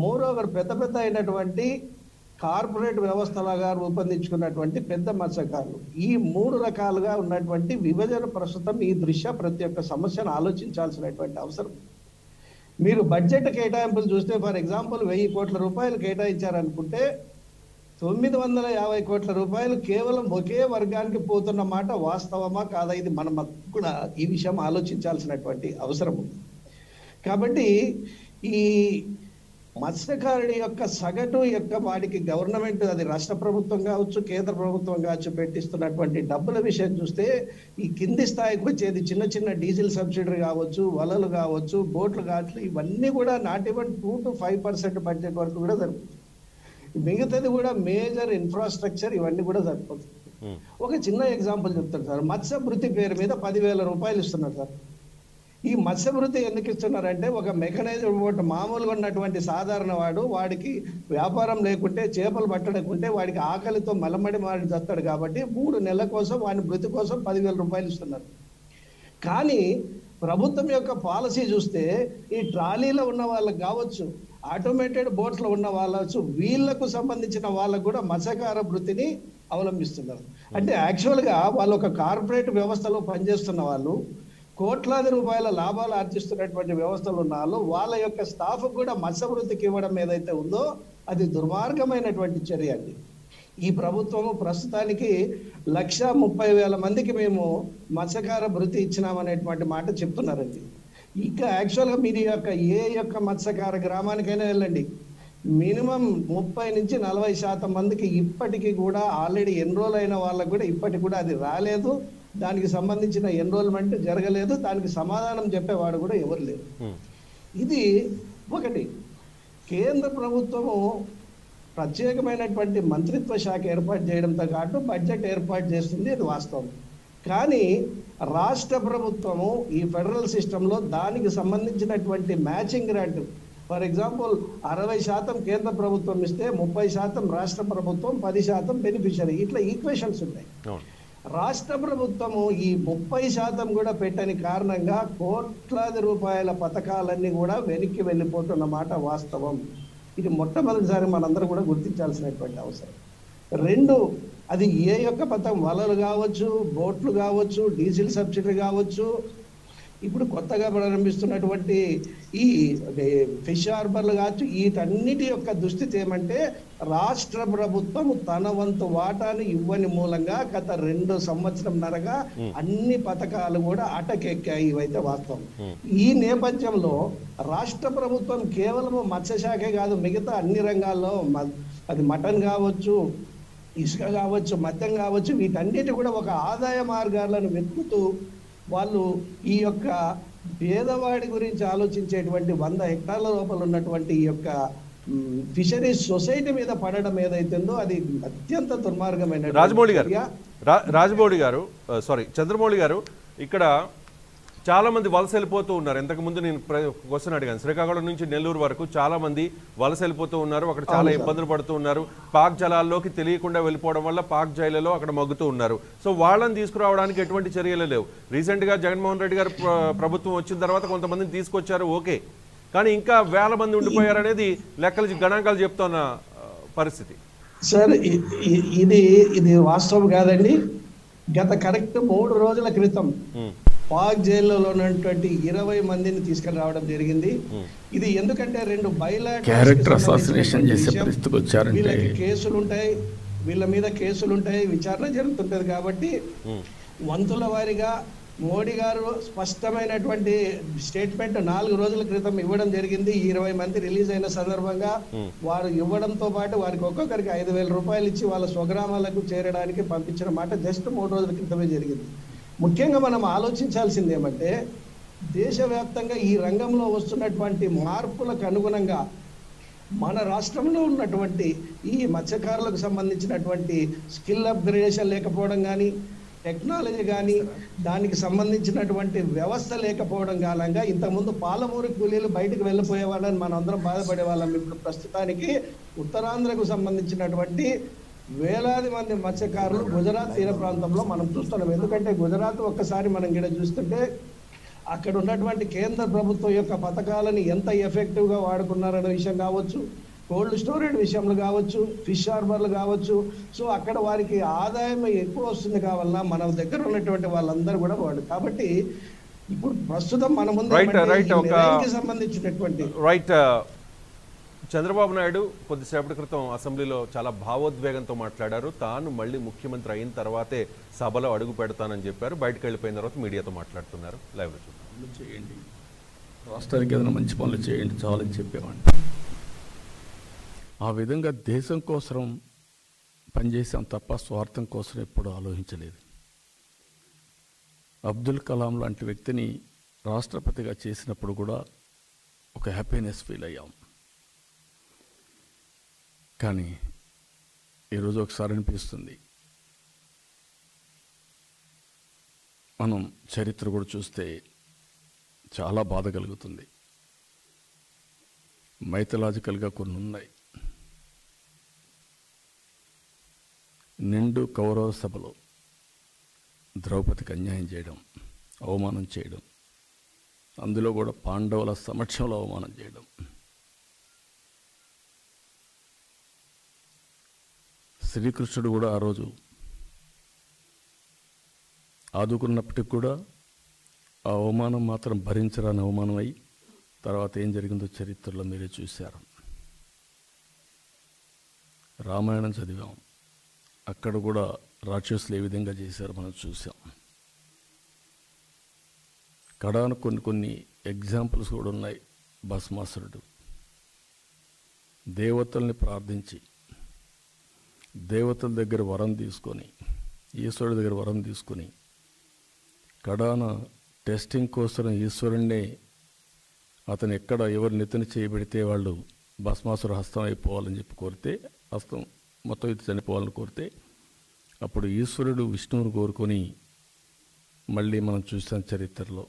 మూడో ఒకరు పెద్ద పెద్ద అయినటువంటి కార్పొరేట్ వ్యవస్థలుగా రూపొందించుకున్నటువంటి పెద్ద మత్స్యకారులు. ఈ మూడు రకాలుగా ఉన్నటువంటి విభజన ప్రస్తుతం ఈ దృశ్య ప్రతి ఒక్క సమస్యను ఆలోచించాల్సినటువంటి అవసరం. మీరు బడ్జెట్ కేటాయింపులు చూస్తే ఫర్ ఎగ్జాంపుల్ వెయ్యి కోట్ల రూపాయలు కేటాయించారనుకుంటే తొమ్మిది వందల యాభై కోట్ల రూపాయలు కేవలం ఒకే వర్గానికి పోతున్న మాట వాస్తవమా కాదా? ఇది మనం కూడా ఈ విషయం ఆలోచించాల్సినటువంటి అవసరం ఉంది. కాబట్టి ఈ మత్స్యకారుడి యొక్క సగటు యొక్క వాడికి గవర్నమెంట్ అది రాష్ట్ర ప్రభుత్వం కావచ్చు కేంద్ర ప్రభుత్వం కావచ్చు పెట్టిస్తున్నటువంటి డబ్బుల విషయం చూస్తే ఈ కింది స్థాయికి వచ్చేది చిన్న చిన్న డీజిల్ సబ్సిడీ కావచ్చు వలలు కావచ్చు బోట్లు కావచ్చు ఇవన్నీ కూడా not even two to five percent budget వరకు కూడా జరుగుతుంది మిగతాది కూడా మేజర్ ఇన్ఫ్రాస్ట్రక్చర్ ఇవన్నీ కూడా సరిపోతుంది ఒక చిన్న ఎగ్జాంపుల్ చెప్తాను సార్. మత్స్యవృత్తి పేరు మీద పదివేల రూపాయలు ఇస్తున్నారు సార్. ఈ మత్స్యవృత్తి ఎందుకు ఇస్తున్నారంటే ఒక మెకనైజ్డ్ బోట్ మామూలుగా ఉన్నటువంటి సాధారణ వాడు వాడికి వ్యాపారం లేకుంటే చేపలు పట్టడకుంటే వాడికి ఆకలితో మలమడి మాడి దత్తాడు కాబట్టి మూడు నెలల కోసం వాడి వృత్తి కోసం పదివేల రూపాయలు ఇస్తున్నారు. కానీ ప్రభుత్వం యొక్క పాలసీ చూస్తే ఈ ట్రాలీలో ఉన్న వాళ్ళకి కావచ్చు ఆటోమేటెడ్ బోట్స్లో ఉన్న వాళ్ళచ్చు వీళ్ళకు సంబంధించిన వాళ్ళకు కూడా మత్స్యకార వృత్తిని అవలంబిస్తున్నారు. అంటే యాక్చువల్గా వాళ్ళు ఒక కార్పొరేట్ వ్యవస్థలో పనిచేస్తున్న వాళ్ళు కోట్లాది రూపాయల లాభాలు ఆర్జిస్తున్నటువంటి వ్యవస్థలు ఉన్నాలో వాళ్ళ యొక్క స్టాఫ్ కూడా మత్స్య వృత్తికి ఇవ్వడం ఏదైతే ఉందో అది దుర్మార్గమైనటువంటి చర్య అండి. ఈ ప్రభుత్వము ప్రస్తుతానికి లక్ష ముప్పై వేల మందికి మేము మత్స్యకార వృత్తి ఇచ్చినామనేటువంటి మాట చెప్తున్నారండి. ఇంకా యాక్చువల్గా మీరు యొక్క ఏ యొక్క మత్స్యకార గ్రామానికైనా వెళ్ళండి. మినిమం ముప్పై నుంచి నలభై శాతం మందికి ఇప్పటికీ కూడా ఆల్రెడీ ఎన్రోల్ అయిన వాళ్ళకు కూడా ఇప్పటికి కూడా అది రాలేదు. దానికి సంబంధించిన ఎన్రోల్మెంట్ జరగలేదు దానికి సమాధానం చెప్పేవాడు కూడా ఎవరు లేరు. ఇది ఒకటి. కేంద్ర ప్రభుత్వము ప్రత్యేకమైనటువంటి మంత్రిత్వ శాఖ ఏర్పాటు చేయడంతో పాటు బడ్జెట్ ఏర్పాటు చేస్తుంది ఇది వాస్తవం. కానీ రాష్ట్ర ప్రభుత్వము ఈ ఫెడరల్ సిస్టంలో దానికి సంబంధించినటువంటి మ్యాచింగ్ గ్రాంట్ ఫర్ ఎగ్జాంపుల్ అరవై శాతం కేంద్ర ప్రభుత్వం ఇస్తే ముప్పై శాతం రాష్ట్ర ప్రభుత్వం పది శాతం బెనిఫిషరీ ఇట్లా ఈక్వేషన్స్ ఉన్నాయి రాష్ట్ర ప్రభుత్వము ఈ ముప్పై శాతం కూడా పెట్టని కారణంగా కోట్లాది రూపాయల పథకాలన్నీ కూడా వెనక్కి వెళ్ళిపోతున్న మాట వాస్తవం. ఇది మొట్టమొదటిసారి మనందరూ కూడా గుర్తించాల్సినటువంటి అవసరం. రెండు అది ఏ యొక్క పథకం? వలలు కావచ్చు బోట్లు కావచ్చు డీజిల్ సబ్సిడీ కావచ్చు ఇప్పుడు కొత్తగా ప్రారంభిస్తున్నటువంటి ఈ ఫిష్ హార్బర్లు కావచ్చు వీటన్నిటి యొక్క దుస్థితి ఏమంటే రాష్ట్ర ప్రభుత్వం తన వంతు వాటాను ఇవ్వని మూలంగా గత రెండు సంవత్సరం నరగా అన్ని పథకాలు కూడా అటకెక్కాయి ఇవైతే వాస్తవం. ఈ నేపథ్యంలో రాష్ట్ర ప్రభుత్వం కేవలం మత్స్యశాఖే కాదు మిగతా అన్ని రంగాల్లో అది మటన్ కావచ్చు ఇసుక కావచ్చు మద్యం కావచ్చు వీటన్నిటి కూడా ఒక ఆదాయ మార్గాలను వెతుకుతూ వాళ్ళు ఈ యొక్క పేదవాడి గురించి ఆలోచించేటువంటి వంద హెక్టార్ల లోపల ఉన్నటువంటి ఈ యొక్క ఫిషరీస్ సొసైటీ మీద పడడం ఏదైతుందో అది అత్యంత దుర్మార్గమైన రాజమౌళి గారు రాజమౌళి గారు సారీ చంద్రమౌళి గారు ఇక్కడ చాలా మంది వలస వెళ్ళిపోతూ ఉన్నారు. ఇంతకు ముందు నేను క్వశ్చన్ అడిగాను. శ్రీకాకుళం నుంచి నెల్లూరు వరకు చాలా మంది వలస వెళ్ళిపోతూ ఉన్నారు. అక్కడ చాలా ఇబ్బందులు పడుతూ ఉన్నారు. పాక్ జలాల్లోకి తెలియకుండా వెళ్ళిపోవడం వల్ల పాక్ జైలులో అక్కడ మగ్గుతూ ఉన్నారు. సో వాళ్ళని తీసుకురావడానికి ఎటువంటి చర్యలు లేవు. రీసెంట్గా జగన్మోహన్ రెడ్డి గారు ప్ర- ప్రభుత్వం వచ్చిన తర్వాత కొంతమందిని తీసుకొచ్చారు. ఓకే. కానీ ఇంకా వేల మంది ఉండిపోయారనేది లెక్కలు గణాంకాలు చెప్తున్న పరిస్థితి. సార్ ఇది ఇది వాస్తవం కాదండి. గత కరెక్ట్ మూడు రోజుల క్రితం పాక్ జైల్లో ఉన్నటువంటి ఇరవై మందిని తీసుకుని రావడం జరిగింది ఇది ఎందుకంటే రెండు బయలాటర్స్కి Character సంబంధించినటువంటి assassination చేసే. పరిస్థితికి వచ్చారంటే- కేసులు ఉంటాయి వీళ్ళ మీద కేసులు ఉంటాయి విచారణ జరుగుతుంటది కాబట్టి. వంతుల వారిగా మోడీ గారు స్పష్టమైనటువంటి స్టేట్మెంట్ నాలుగు రోజుల క్రితం ఇవ్వడం జరిగింది ఈ ఇరవై మంది రిలీజ్ అయిన సందర్భంగా వారు ఇవ్వడంతో పాటు వారికి ఒక్కొక్కరికి ఐదు వేల రూపాయలు ఇచ్చి వాళ్ళ స్వగ్రామాలకు చేరడానికి పంపించిన మాట జస్ట్ మూడు రోజుల క్రితమే జరిగింది ముఖ్యంగా మనం ఆలోచించాల్సింది ఏమంటే దేశవ్యాప్తంగా ఈ రంగంలో వస్తున్నటువంటి మార్పులకు అనుగుణంగా మన రాష్ట్రంలో ఉన్నటువంటి ఈ మత్స్యకారులకు సంబంధించినటువంటి స్కిల్ అప్గ్రేడేషన్ లేకపోవడం కానీ టెక్నాలజీ కానీ దానికి సంబంధించినటువంటి వ్యవస్థ లేకపోవడం కారణంగా ఇంతకుముందు పాలమూరు కూలీలు బయటకు వెళ్ళిపోయేవాళ్ళని మనం అందరం బాధపడే వాళ్ళం ఇప్పుడు ప్రస్తుతానికి ఉత్తరాంధ్రకు సంబంధించినటువంటి వేలాది మంది మత్స్యకారులు గుజరాత్ తీర ప్రాంతంలో మనం చూస్తున్నాం. ఎందుకంటే గుజరాత్ ఒక్కసారి మనం ఇక్కడ చూస్తుంటే అక్కడ ఉన్నటువంటి కేంద్ర ప్రభుత్వం యొక్క పథకాలను ఎంత ఎఫెక్టివ్గా వాడుకున్నారనే విషయం కావచ్చు కోల్డ్ స్టోరేజ్ విషయంలో కావచ్చు ఫిష్ హార్బర్లు కావచ్చు. సో అక్కడ వారికి ఆదాయం ఎక్కువ వస్తుంది కావాలన్నా మన దగ్గర ఉన్నటువంటి వాళ్ళందరూ కూడా వాడు కాబట్టి ఇప్పుడు ప్రస్తుతం మన ముందు సంబంధించినటువంటి రైట్ చంద్రబాబు నాయుడు కొద్దిసేపటి క్రితం అసెంబ్లీలో చాలా భావోద్వేగంతో మాట్లాడారు. తాను మళ్ళీ ముఖ్యమంత్రి అయిన తర్వాతే సభలో అడుగు పెడతానని చెప్పారు. బయటకు వెళ్ళిపోయిన తర్వాత మీడియాతో మాట్లాడుతున్నారు. లైవ్ చూద్దాం. పనులు చేయండి. రాష్ట్రానికి ఏదైనా మంచి పనులు చేయండి చాలని చెప్పేవాడిని. ఆ విధంగా దేశం కోసం పనిచేసాం తప్ప స్వార్థం కోసం ఎప్పుడూ ఆలోచించలేదు. అబ్దుల్ కలాం లాంటి వ్యక్తిని రాష్ట్రపతిగా చేసినప్పుడు కూడా ఒక హ్యాపీనెస్ ఫీల్ అయ్యాం. కానీ ఈరోజు ఒకసారి అనిపిస్తుంది. మనం చరిత్ర కూడా చూస్తే చాలా బాధ కలుగుతుంది. మైథలాజికల్గా కొన్ని ఉన్నాయి. నిండు కౌరవ సభలో ద్రౌపదికి అన్యాయం చేయడం అవమానం చేయడం అందులో కూడా పాండవుల సమక్షంలో అవమానం చేయడం. శ్రీకృష్ణుడు కూడా ఆ రోజు ఆదుకున్నప్పటికి కూడా ఆ అవమానం మాత్రం భరించరాని అవమానం అయి తర్వాత ఏం జరిగిందో చరిత్రలో మీరే చూశారు. రామాయణం చదివాం. అక్కడ కూడా రాక్షసులు ఏ విధంగా చేశారు మనం చూసాం కడాను కొన్ని కొన్ని ఎగ్జాంపుల్స్ కూడా ఉన్నాయి భస్మాసురుడు దేవతల్ని ప్రార్థించి దేవతల దగ్గర వరం తీసుకొని ఈశ్వరుడి దగ్గర వరం తీసుకొని కడాన టెస్టింగ్ కోసం ఈశ్వరుణ్ణి అతను ఎక్కడ ఎవరు నెత్తిన చేయబెడితే వాళ్ళు భస్మాసుర హస్తం అయిపోవాలని చెప్పి కోరితే హస్తం మొత్తం ఇది చనిపోవాలని కోరితే అప్పుడు ఈశ్వరుడు విష్ణువుని కోరుకొని మళ్ళీ మనం చూసాం చరిత్రలో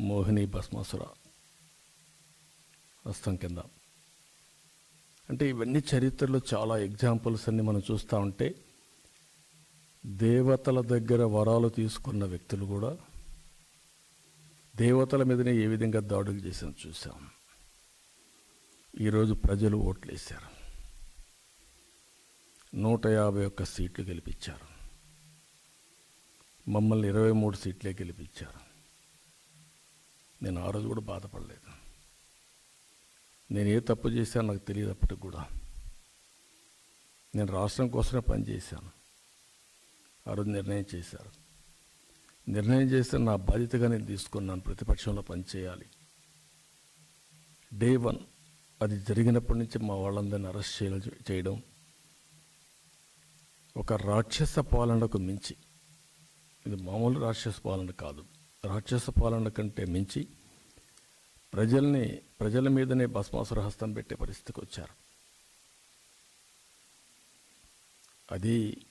మోహిని భస్మాసుర హస్తం కింద. అంటే ఇవన్నీ చరిత్రలో చాలా ఎగ్జాంపుల్స్ అన్ని మనం చూస్తూ ఉంటే దేవతల దగ్గర వరాలు తీసుకున్న వ్యక్తులు కూడా దేవతల మీదనే ఏ విధంగా దాడులు చేసాం చూసాం ఈరోజు ప్రజలు ఓట్లేశారు. నూట యాభై ఒక్క సీట్లు గెలిపించారు. మమ్మల్ని ఇరవై మూడు సీట్లే గెలిపించారు. నేను ఆ రోజు కూడా బాధపడలేదు. నేను ఏ తప్పు చేశానో నాకు తెలియదు అప్పటికి కూడా. నేను రాష్ట్రం కోసమే పనిచేశాను ఆ రోజు నిర్ణయం చేశారు. నిర్ణయం చేస్తే నా బాధ్యతగా నేను తీసుకున్నాను. ప్రతిపక్షంలో పనిచేయాలి డే వన్ అది జరిగినప్పటి నుంచి మా వాళ్ళందరిని అరెస్ట్ చేయ చేయడం ఒక రాక్షస పాలనకు మించి ఇది మామూలు రాక్షస పాలన కాదు. రాక్షస పాలన కంటే మించి ప్రజల్ని ప్రజల మీదనే భస్మాసుర హస్తం పెట్టే పరిస్థితికి వచ్చారు. అది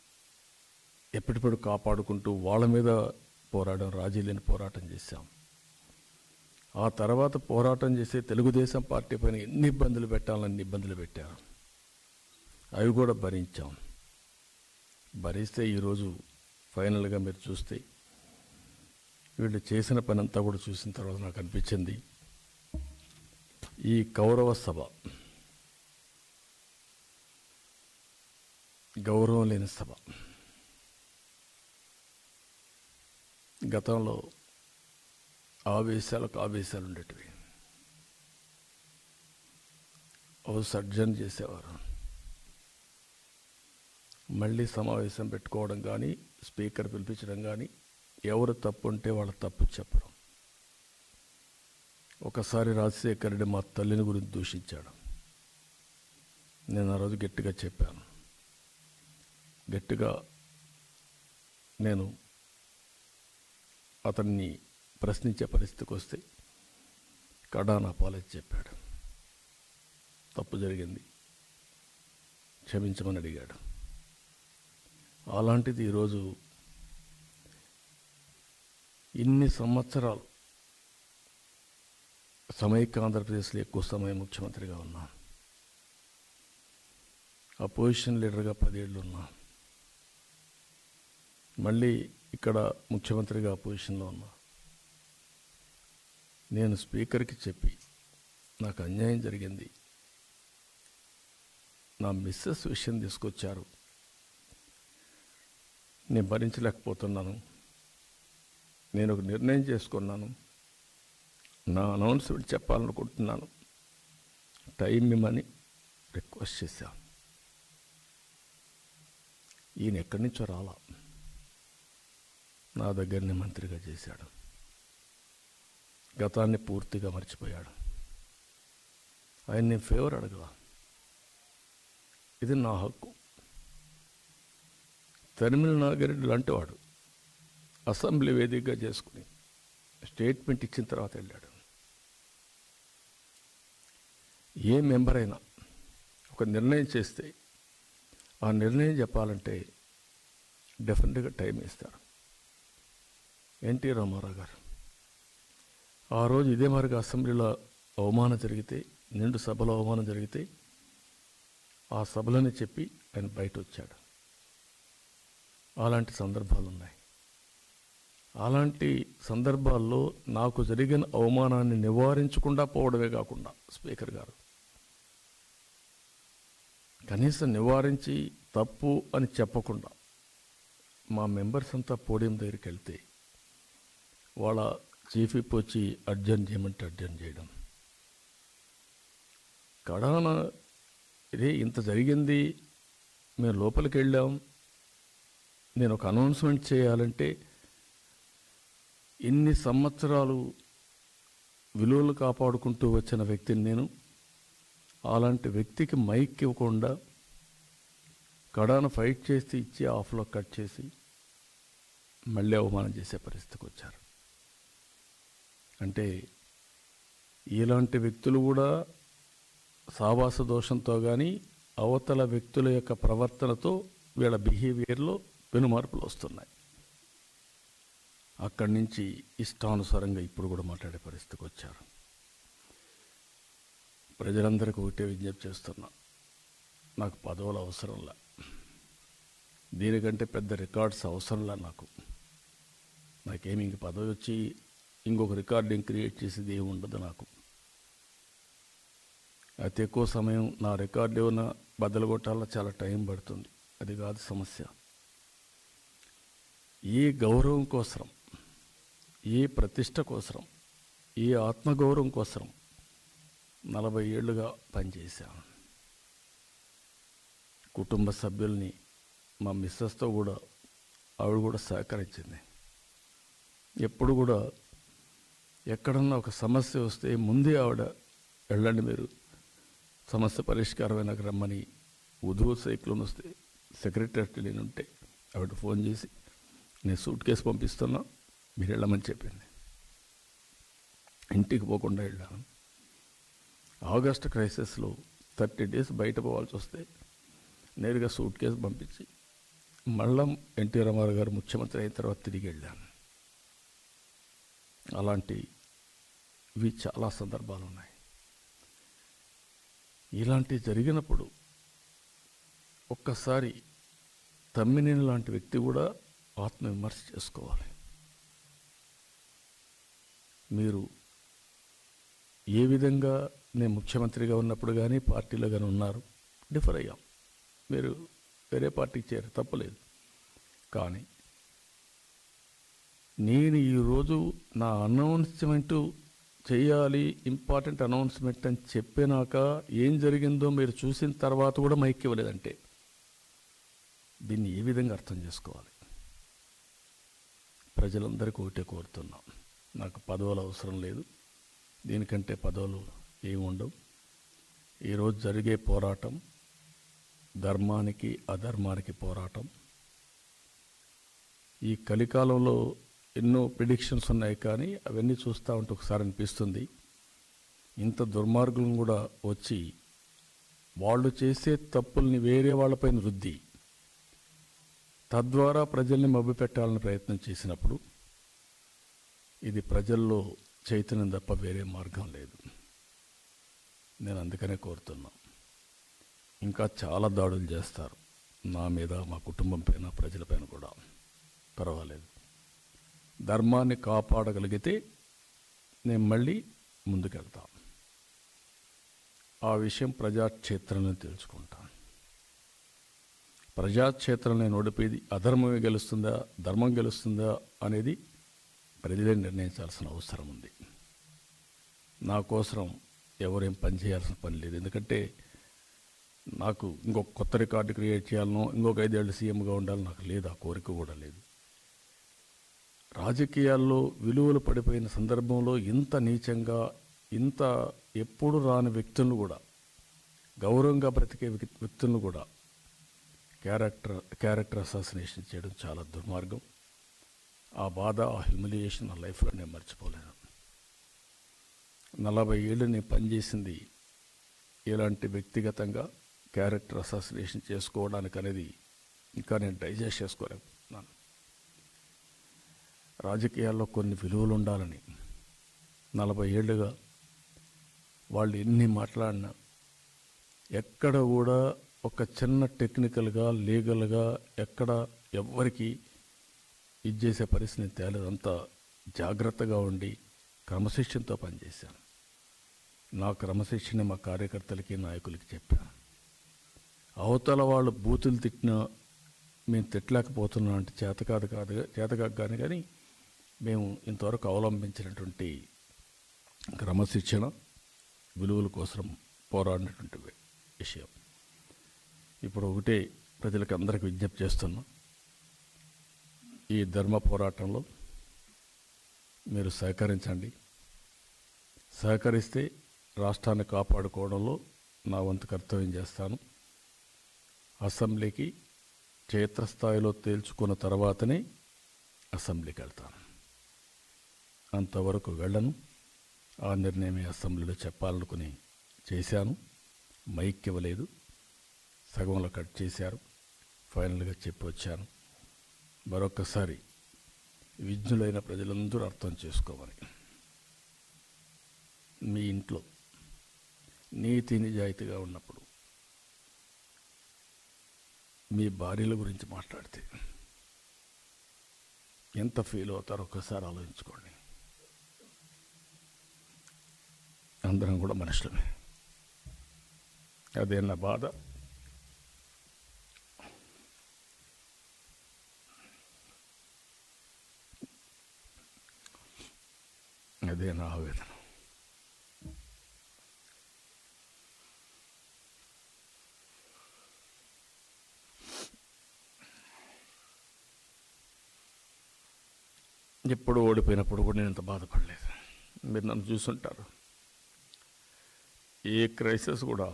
ఎప్పటిప్పుడు కాపాడుకుంటూ వాళ్ళ మీద పోరాడడం రాజీ లేని పోరాటం చేశాం. ఆ తర్వాత పోరాటం చేసే తెలుగుదేశం పార్టీ పైన ఎన్ని ఇబ్బందులు పెట్టాలని ఇబ్బందులు పెట్టారు. అవి కూడా భరించాం. భరిస్తే ఈరోజు ఫైనల్గా మీరు చూస్తే వీళ్ళు చేసిన పని అంతా కూడా చూసిన తర్వాత నాకు అనిపించింది. ఈ కౌరవ సభ. గౌరవం లేని సభ. గతంలో ఆవేశాలకు ఆవేశాలు ఉండేటివి. ఓ సర్జన్ చేసేవారు. మళ్ళీ సమావేశం పెట్టుకోవడం కానీ స్పీకర్ పిలిపించడం కానీ ఎవరు తప్పు ఉంటే వాళ్ళ తప్పు చెప్పడం ఒకసారి రాజశేఖర్ రెడ్డి మా తల్లిని గురించి దూషించాడు. నేను ఆ రోజు గట్టిగా చెప్పాను. గట్టిగా నేను అతన్ని ప్రశ్నించే పరిస్థితికి వస్తే కడాన పాలేజ్ చెప్పాడు. తప్పు జరిగింది. క్షమించమని అడిగాడు. అలాంటిది ఈరోజు ఇన్ని సంవత్సరాలు సమైక్య ఆంధ్రప్రదేశ్లో ఎక్కువ సమయం ముఖ్యమంత్రిగా ఉన్నా. అపోజిషన్ లీడర్గా పదేళ్ళు ఉన్నా. మళ్ళీ ఇక్కడ ముఖ్యమంత్రిగా అపోజిషన్లో ఉన్నా. నేను స్పీకర్కి చెప్పి నాకు అన్యాయం జరిగింది. నా మిస్సెస్ విషయం తీసుకొచ్చారు. నేను భరించలేకపోతున్నాను. నేను ఒక నిర్ణయం చేసుకున్నాను. నా అనౌన్స్మెంట్ చెప్పాలనుకుంటున్నాను. టైం ఇమ్మని రిక్వెస్ట్ చేశాను. ఈయన ఎక్కడి నుంచో రాలా. నా దగ్గరనే మంత్రిగా చేశాడు. గతాన్ని పూర్తిగా మర్చిపోయాడు. ఆయన నేను ఫేవర్ అడగలా ఇది నా హక్కు. తరిమిల నాగిరెడ్డి లాంటి వాడు. అసెంబ్లీ వేదికగా చేసుకుని స్టేట్మెంట్ ఇచ్చిన తర్వాత వెళ్ళాడు. ఏ మెంబర్ అయినా ఒక నిర్ణయం చేస్తే ఆ నిర్ణయం చెప్పాలంటే డెఫినెట్గా టైం ఇస్తారు ఎన్టీ రామారావు గారు ఆ రోజు ఇదే మరిగా అసెంబ్లీలో అవమానం జరిగితే నిండు సభలో అవమానం జరిగితే ఆ సభలోనే చెప్పి ఆయన బయట వచ్చాడు అలాంటి సందర్భాలు ఉన్నాయి అలాంటి సందర్భాల్లో నాకు జరిగిన అవమానాన్ని నివారించకుండా పోవడమే కాకుండా స్పీకర్ గారు. కనీసం నివారించి తప్పు అని చెప్పకుండా మా మెంబర్స్ అంతా పోడియం దగ్గరికి వెళ్తే వాళ్ళ చీఫ్ ఇప్ వచ్చి అర్జెంట్ చేయమంటే అర్జెంట్ చేయడం. కడాన ఇదే ఇంత జరిగింది మేము లోపలికి వెళ్ళాం నేను ఒక అనౌన్స్మెంట్ చేయాలంటే ఇన్ని సంవత్సరాలు విలువలు కాపాడుకుంటూ వచ్చిన వ్యక్తిని నేను అలాంటి వ్యక్తికి మైక్ ఇవ్వకుండా కడాన ఫైట్ చేసి ఇచ్చి ఆఫ్లో కట్ చేసి మళ్ళీ అవమానం చేసే పరిస్థితికి వచ్చారు. అంటే ఇలాంటి వ్యక్తులు కూడా సావాస దోషంతో కానీ అవతల వ్యక్తుల యొక్క ప్రవర్తనతో వీళ్ళ బిహేవియర్లో వెనుమార్పులు వస్తున్నాయి. అక్కడి నుంచి ఇష్టానుసారంగా ఇప్పుడు కూడా మాట్లాడే పరిస్థితికి వచ్చారు. ప్రజలందరికీ ఒకటే విజ్ఞప్తి చేస్తున్నా. నాకు పదవులు అవసరంలా దీనికంటే పెద్ద రికార్డ్స్ అవసరంలా నాకు. నాకేమి ఇంక పదవి వచ్చి ఇంకొక రికార్డింగ్ క్రియేట్ చేసేది ఏమి ఉండదు నాకు. అతి ఎక్కువ సమయం నా రికార్డు ఏమైనా బద్దలు చాలా టైం పడుతుంది. అది కాదు సమస్య. ఈ గౌరవం కోసరం ఈ ప్రతిష్ట కోసరం ఈ ఆత్మగౌరవం కోసం నలభై ఏళ్ళుగా పనిచేశాను కుటుంబ సభ్యుల్ని మా మిస్సెస్తో కూడా ఆవిడ కూడా సహకరించింది. ఎప్పుడు కూడా ఎక్కడన్నా ఒక సమస్య వస్తే ముందే ఆవిడ వెళ్ళండి మీరు. సమస్య పరిష్కారమైనాక రమ్మని ఉదూ సైక్లోన్ వస్తే సెక్రటరీ నేను ఉంటే ఆవిడ ఫోన్ చేసి నేను సూట్ కేసు పంపిస్తున్నా. మీరు వెళ్ళమని చెప్పింది. ఇంటికి పోకుండా వెళ్ళాను. ఆగస్ట్ క్రైసిస్లో థర్టీ డేస్ బయట పోవాల్సి వస్తే నేరుగా సూట్ కేసు పంపించి మళ్ళా ఎన్టీ రామారావు గారు ముఖ్యమంత్రి అయిన తర్వాత తిరిగి వెళ్ళాను. అలాంటి ఇవి చాలా సందర్భాలు ఉన్నాయి. ఇలాంటివి జరిగినప్పుడు ఒక్కసారి తమ్మినేని లాంటి వ్యక్తి కూడా ఆత్మవిమర్శ చేసుకోవాలి. మీరు ఏ విధంగా నేను ముఖ్యమంత్రిగా ఉన్నప్పుడు కానీ పార్టీలో కానీ ఉన్నారు? డిఫర్ అయ్యాం. మీరు వేరే పార్టీకి చేరు తప్పలేదు. కానీ నేను ఈరోజు నా అనౌన్స్మెంట్ చేయాలి ఇంపార్టెంట్ అనౌన్స్మెంట్ అని చెప్పినాక ఏం జరిగిందో మీరు చూసిన తర్వాత కూడా మైక్ ఇవ్వలేదంటే దీన్ని ఏ విధంగా అర్థం చేసుకోవాలి? ప్రజలందరికీ ఒకటే కోరుతున్నాం. నాకు పదవులు అవసరం లేదు. దీనికంటే పదవులు ఏమి ఉండవు. ఈరోజు జరిగే పోరాటం ధర్మానికి అధర్మానికి పోరాటం. ఈ కలికాలంలో ఎన్నో ప్రిడిక్షన్స్ ఉన్నాయి కానీ అవన్నీ చూస్తూ ఉంటే ఒకసారి అనిపిస్తుంది. ఇంత దుర్మార్గులను కూడా వచ్చి వాళ్ళు చేసే తప్పుల్ని వేరే వాళ్ళపైన రుద్ది తద్వారా ప్రజల్ని మభ్యపెట్టాలని ప్రయత్నం చేసినప్పుడు ఇది ప్రజల్లో చైతన్యం తప్ప వేరే మార్గం లేదు. నేను అందుకనే కోరుతున్నా. ఇంకా చాలా దాడులు చేస్తారు. నా మీద మా కుటుంబం పైన ప్రజలపైన కూడా. పర్వాలేదు. ధర్మాన్ని కాపాడగలిగితే నేను మళ్ళీ ముందుకెళ్తా. ఆ విషయం ప్రజాక్షేత్రంలో తెలుసుకుంటాను ప్రజాక్షేత్రం నేను ఓడిపోయేది అధర్మమే గెలుస్తుందా ధర్మం గెలుస్తుందా అనేది ప్రజలే నిర్ణయించాల్సిన అవసరం ఉంది. నా కోసం ఎవరేం పని చేయాల్సిన పని లేదు. ఎందుకంటే నాకు ఇంకొక కొత్త రికార్డు క్రియేట్ చేయాలనో ఇంకొక ఐదేళ్ళు సీఎంగా ఉండాలని నాకు లేదు. ఆ కోరిక కూడా లేదు. రాజకీయాల్లో విలువలు పడిపోయిన సందర్భంలో ఇంత నీచంగా ఇంత ఎప్పుడు రాని వ్యక్తులను కూడా గౌరవంగా బ్రతికే వ్యక్తులను కూడా క్యారెక్టర్ క్యారెక్టర్ అసాసినేషన్ చేయడం చాలా దుర్మార్గం. ఆ బాధ ఆ హ్యూమిలియేషన్ నా లైఫ్లో నేను మర్చిపోలేను. నలభై ఏళ్ళు నేను పనిచేసింది ఇలాంటి వ్యక్తిగతంగా క్యారెక్టర్ అసాసినేషన్ చేసుకోవడానికి అనేది ఇంకా నేను డైజెస్ట్ చేసుకోలేకపోతున్నాను. రాజకీయాల్లో కొన్ని విలువలు ఉండాలని నలభై ఏళ్ళుగా వాళ్ళు ఎన్ని మాట్లాడినా ఎక్కడ కూడా ఒక చిన్న టెక్నికల్గా లీగల్గా ఎక్కడ ఎవ్వరికి ఇది చేసే పరిస్థితిని తేలేదు. అంత జాగ్రత్తగా ఉండి క్రమశిక్షణతో పనిచేశాను. నా క్రమశిక్షణ మా కార్యకర్తలకి నాయకులకి చెప్పాను. అవతల వాళ్ళు బూతులు తిట్టినా మేము తిట్టలేకపోతున్నాం అంటే చేత కాదు కాదు చేత కానీ కానీ మేము ఇంతవరకు అవలంబించినటువంటి క్రమశిక్షణ విలువల కోసం పోరాడినటువంటి విషయం. ఇప్పుడు ఒకటే ప్రజలకు అందరికి విజ్ఞప్తి చేస్తున్నాం. ఈ ధర్మ పోరాటంలో మీరు సహకరించండి. సహకరిస్తే రాష్ట్రాన్ని కాపాడుకోవడంలో నా వంతు కర్తవ్యం చేస్తాను. అసెంబ్లీకి క్షేత్రస్థాయిలో తేల్చుకున్న తర్వాతనే అసెంబ్లీకి వెళ్తాను. అంతవరకు వెళ్ళను. ఆ నిర్ణయమే అసెంబ్లీలో చెప్పాలనుకుని చేశాను. మైక్ ఇవ్వలేదు. సగంలో కట్ చేశారు. ఫైనల్గా చెప్పి వచ్చాను. మరొకసారి విజ్ఞులైన ప్రజలందరూ అర్థం చేసుకోవాలి. మీ ఇంట్లో నీతి నిజాయితీగా ఉన్నప్పుడు మీ భార్యల గురించి మాట్లాడితే ఎంత ఫీల్ అవుతారో ఒకసారి ఆలోచించుకోండి. అందరం కూడా మనుషులమే. అదే నా బాధ. అదే నా ఆవేదన ఎప్పుడు ఓడిపోయినప్పుడు కూడా నేను ఇంత బాధపడలేదు. మీరు నన్ను చూసుంటారు. ఏ క్రైసిస్ కూడా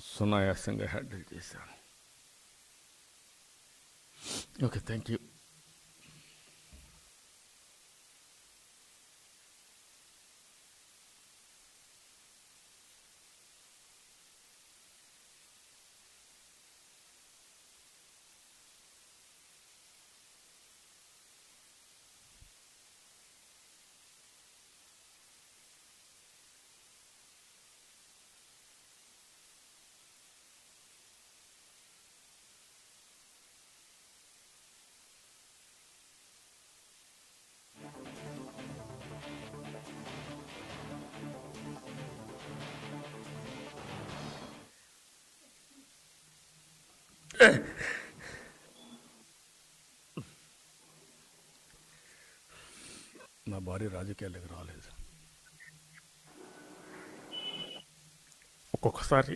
సునాయాసంగా హ్యాండిల్ చేశాను. ఓకే థ్యాంక్ యూ నా భార్య రాజకీయాలకు రాలేదు ఒక్కొక్కసారి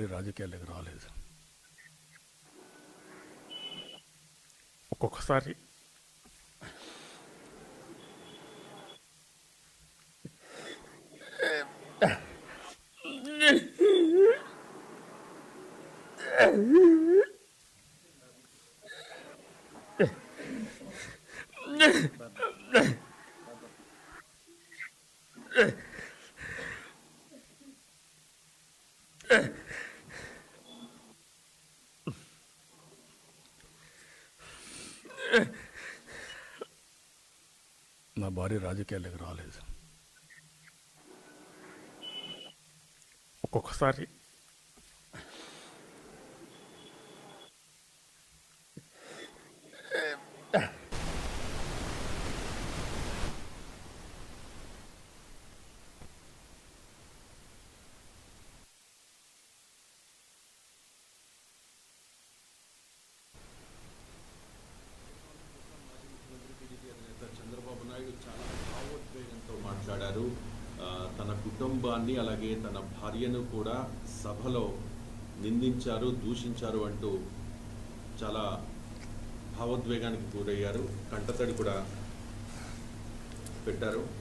నా రాజకీయాలకు రాలేదు. ఒక్కొక్కసారి నా భార్య రాజకీయాలకు రాలేదు. ఒక్కొక్కసారి నేత చంద్రబాబు నాయుడు చాలా భావోద్వేగంతో మాట్లాడారు ఆ, తన కుటుంబాన్ని అలాగే తన భార్యను కూడా సభలో నిందించారు దూషించారు అంటూ చాలా భావోద్వేగానికి గురయ్యారు. కంటతడి కూడా పెట్టారు.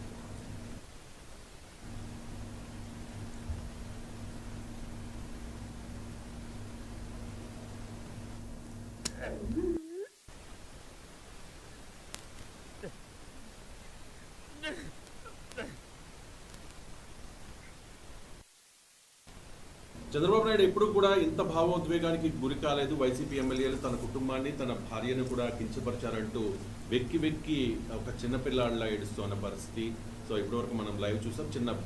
చంద్రబాబు నాయుడు ఎప్పుడు కూడా ఇంత భావోద్వేగానికి గురి కాలేదు. వైసీపీ ఎమ్మెల్యేలు తన కుటుంబాన్ని తన భార్యను కూడా కించపరిచారంటూ వెక్కి వెక్కి ఒక చిన్నపిల్లాడిలా ఏడుస్తున్న పరిస్థితి. సో ఇప్పటివరకు మనం లైవ్ చూసాం. చిన్న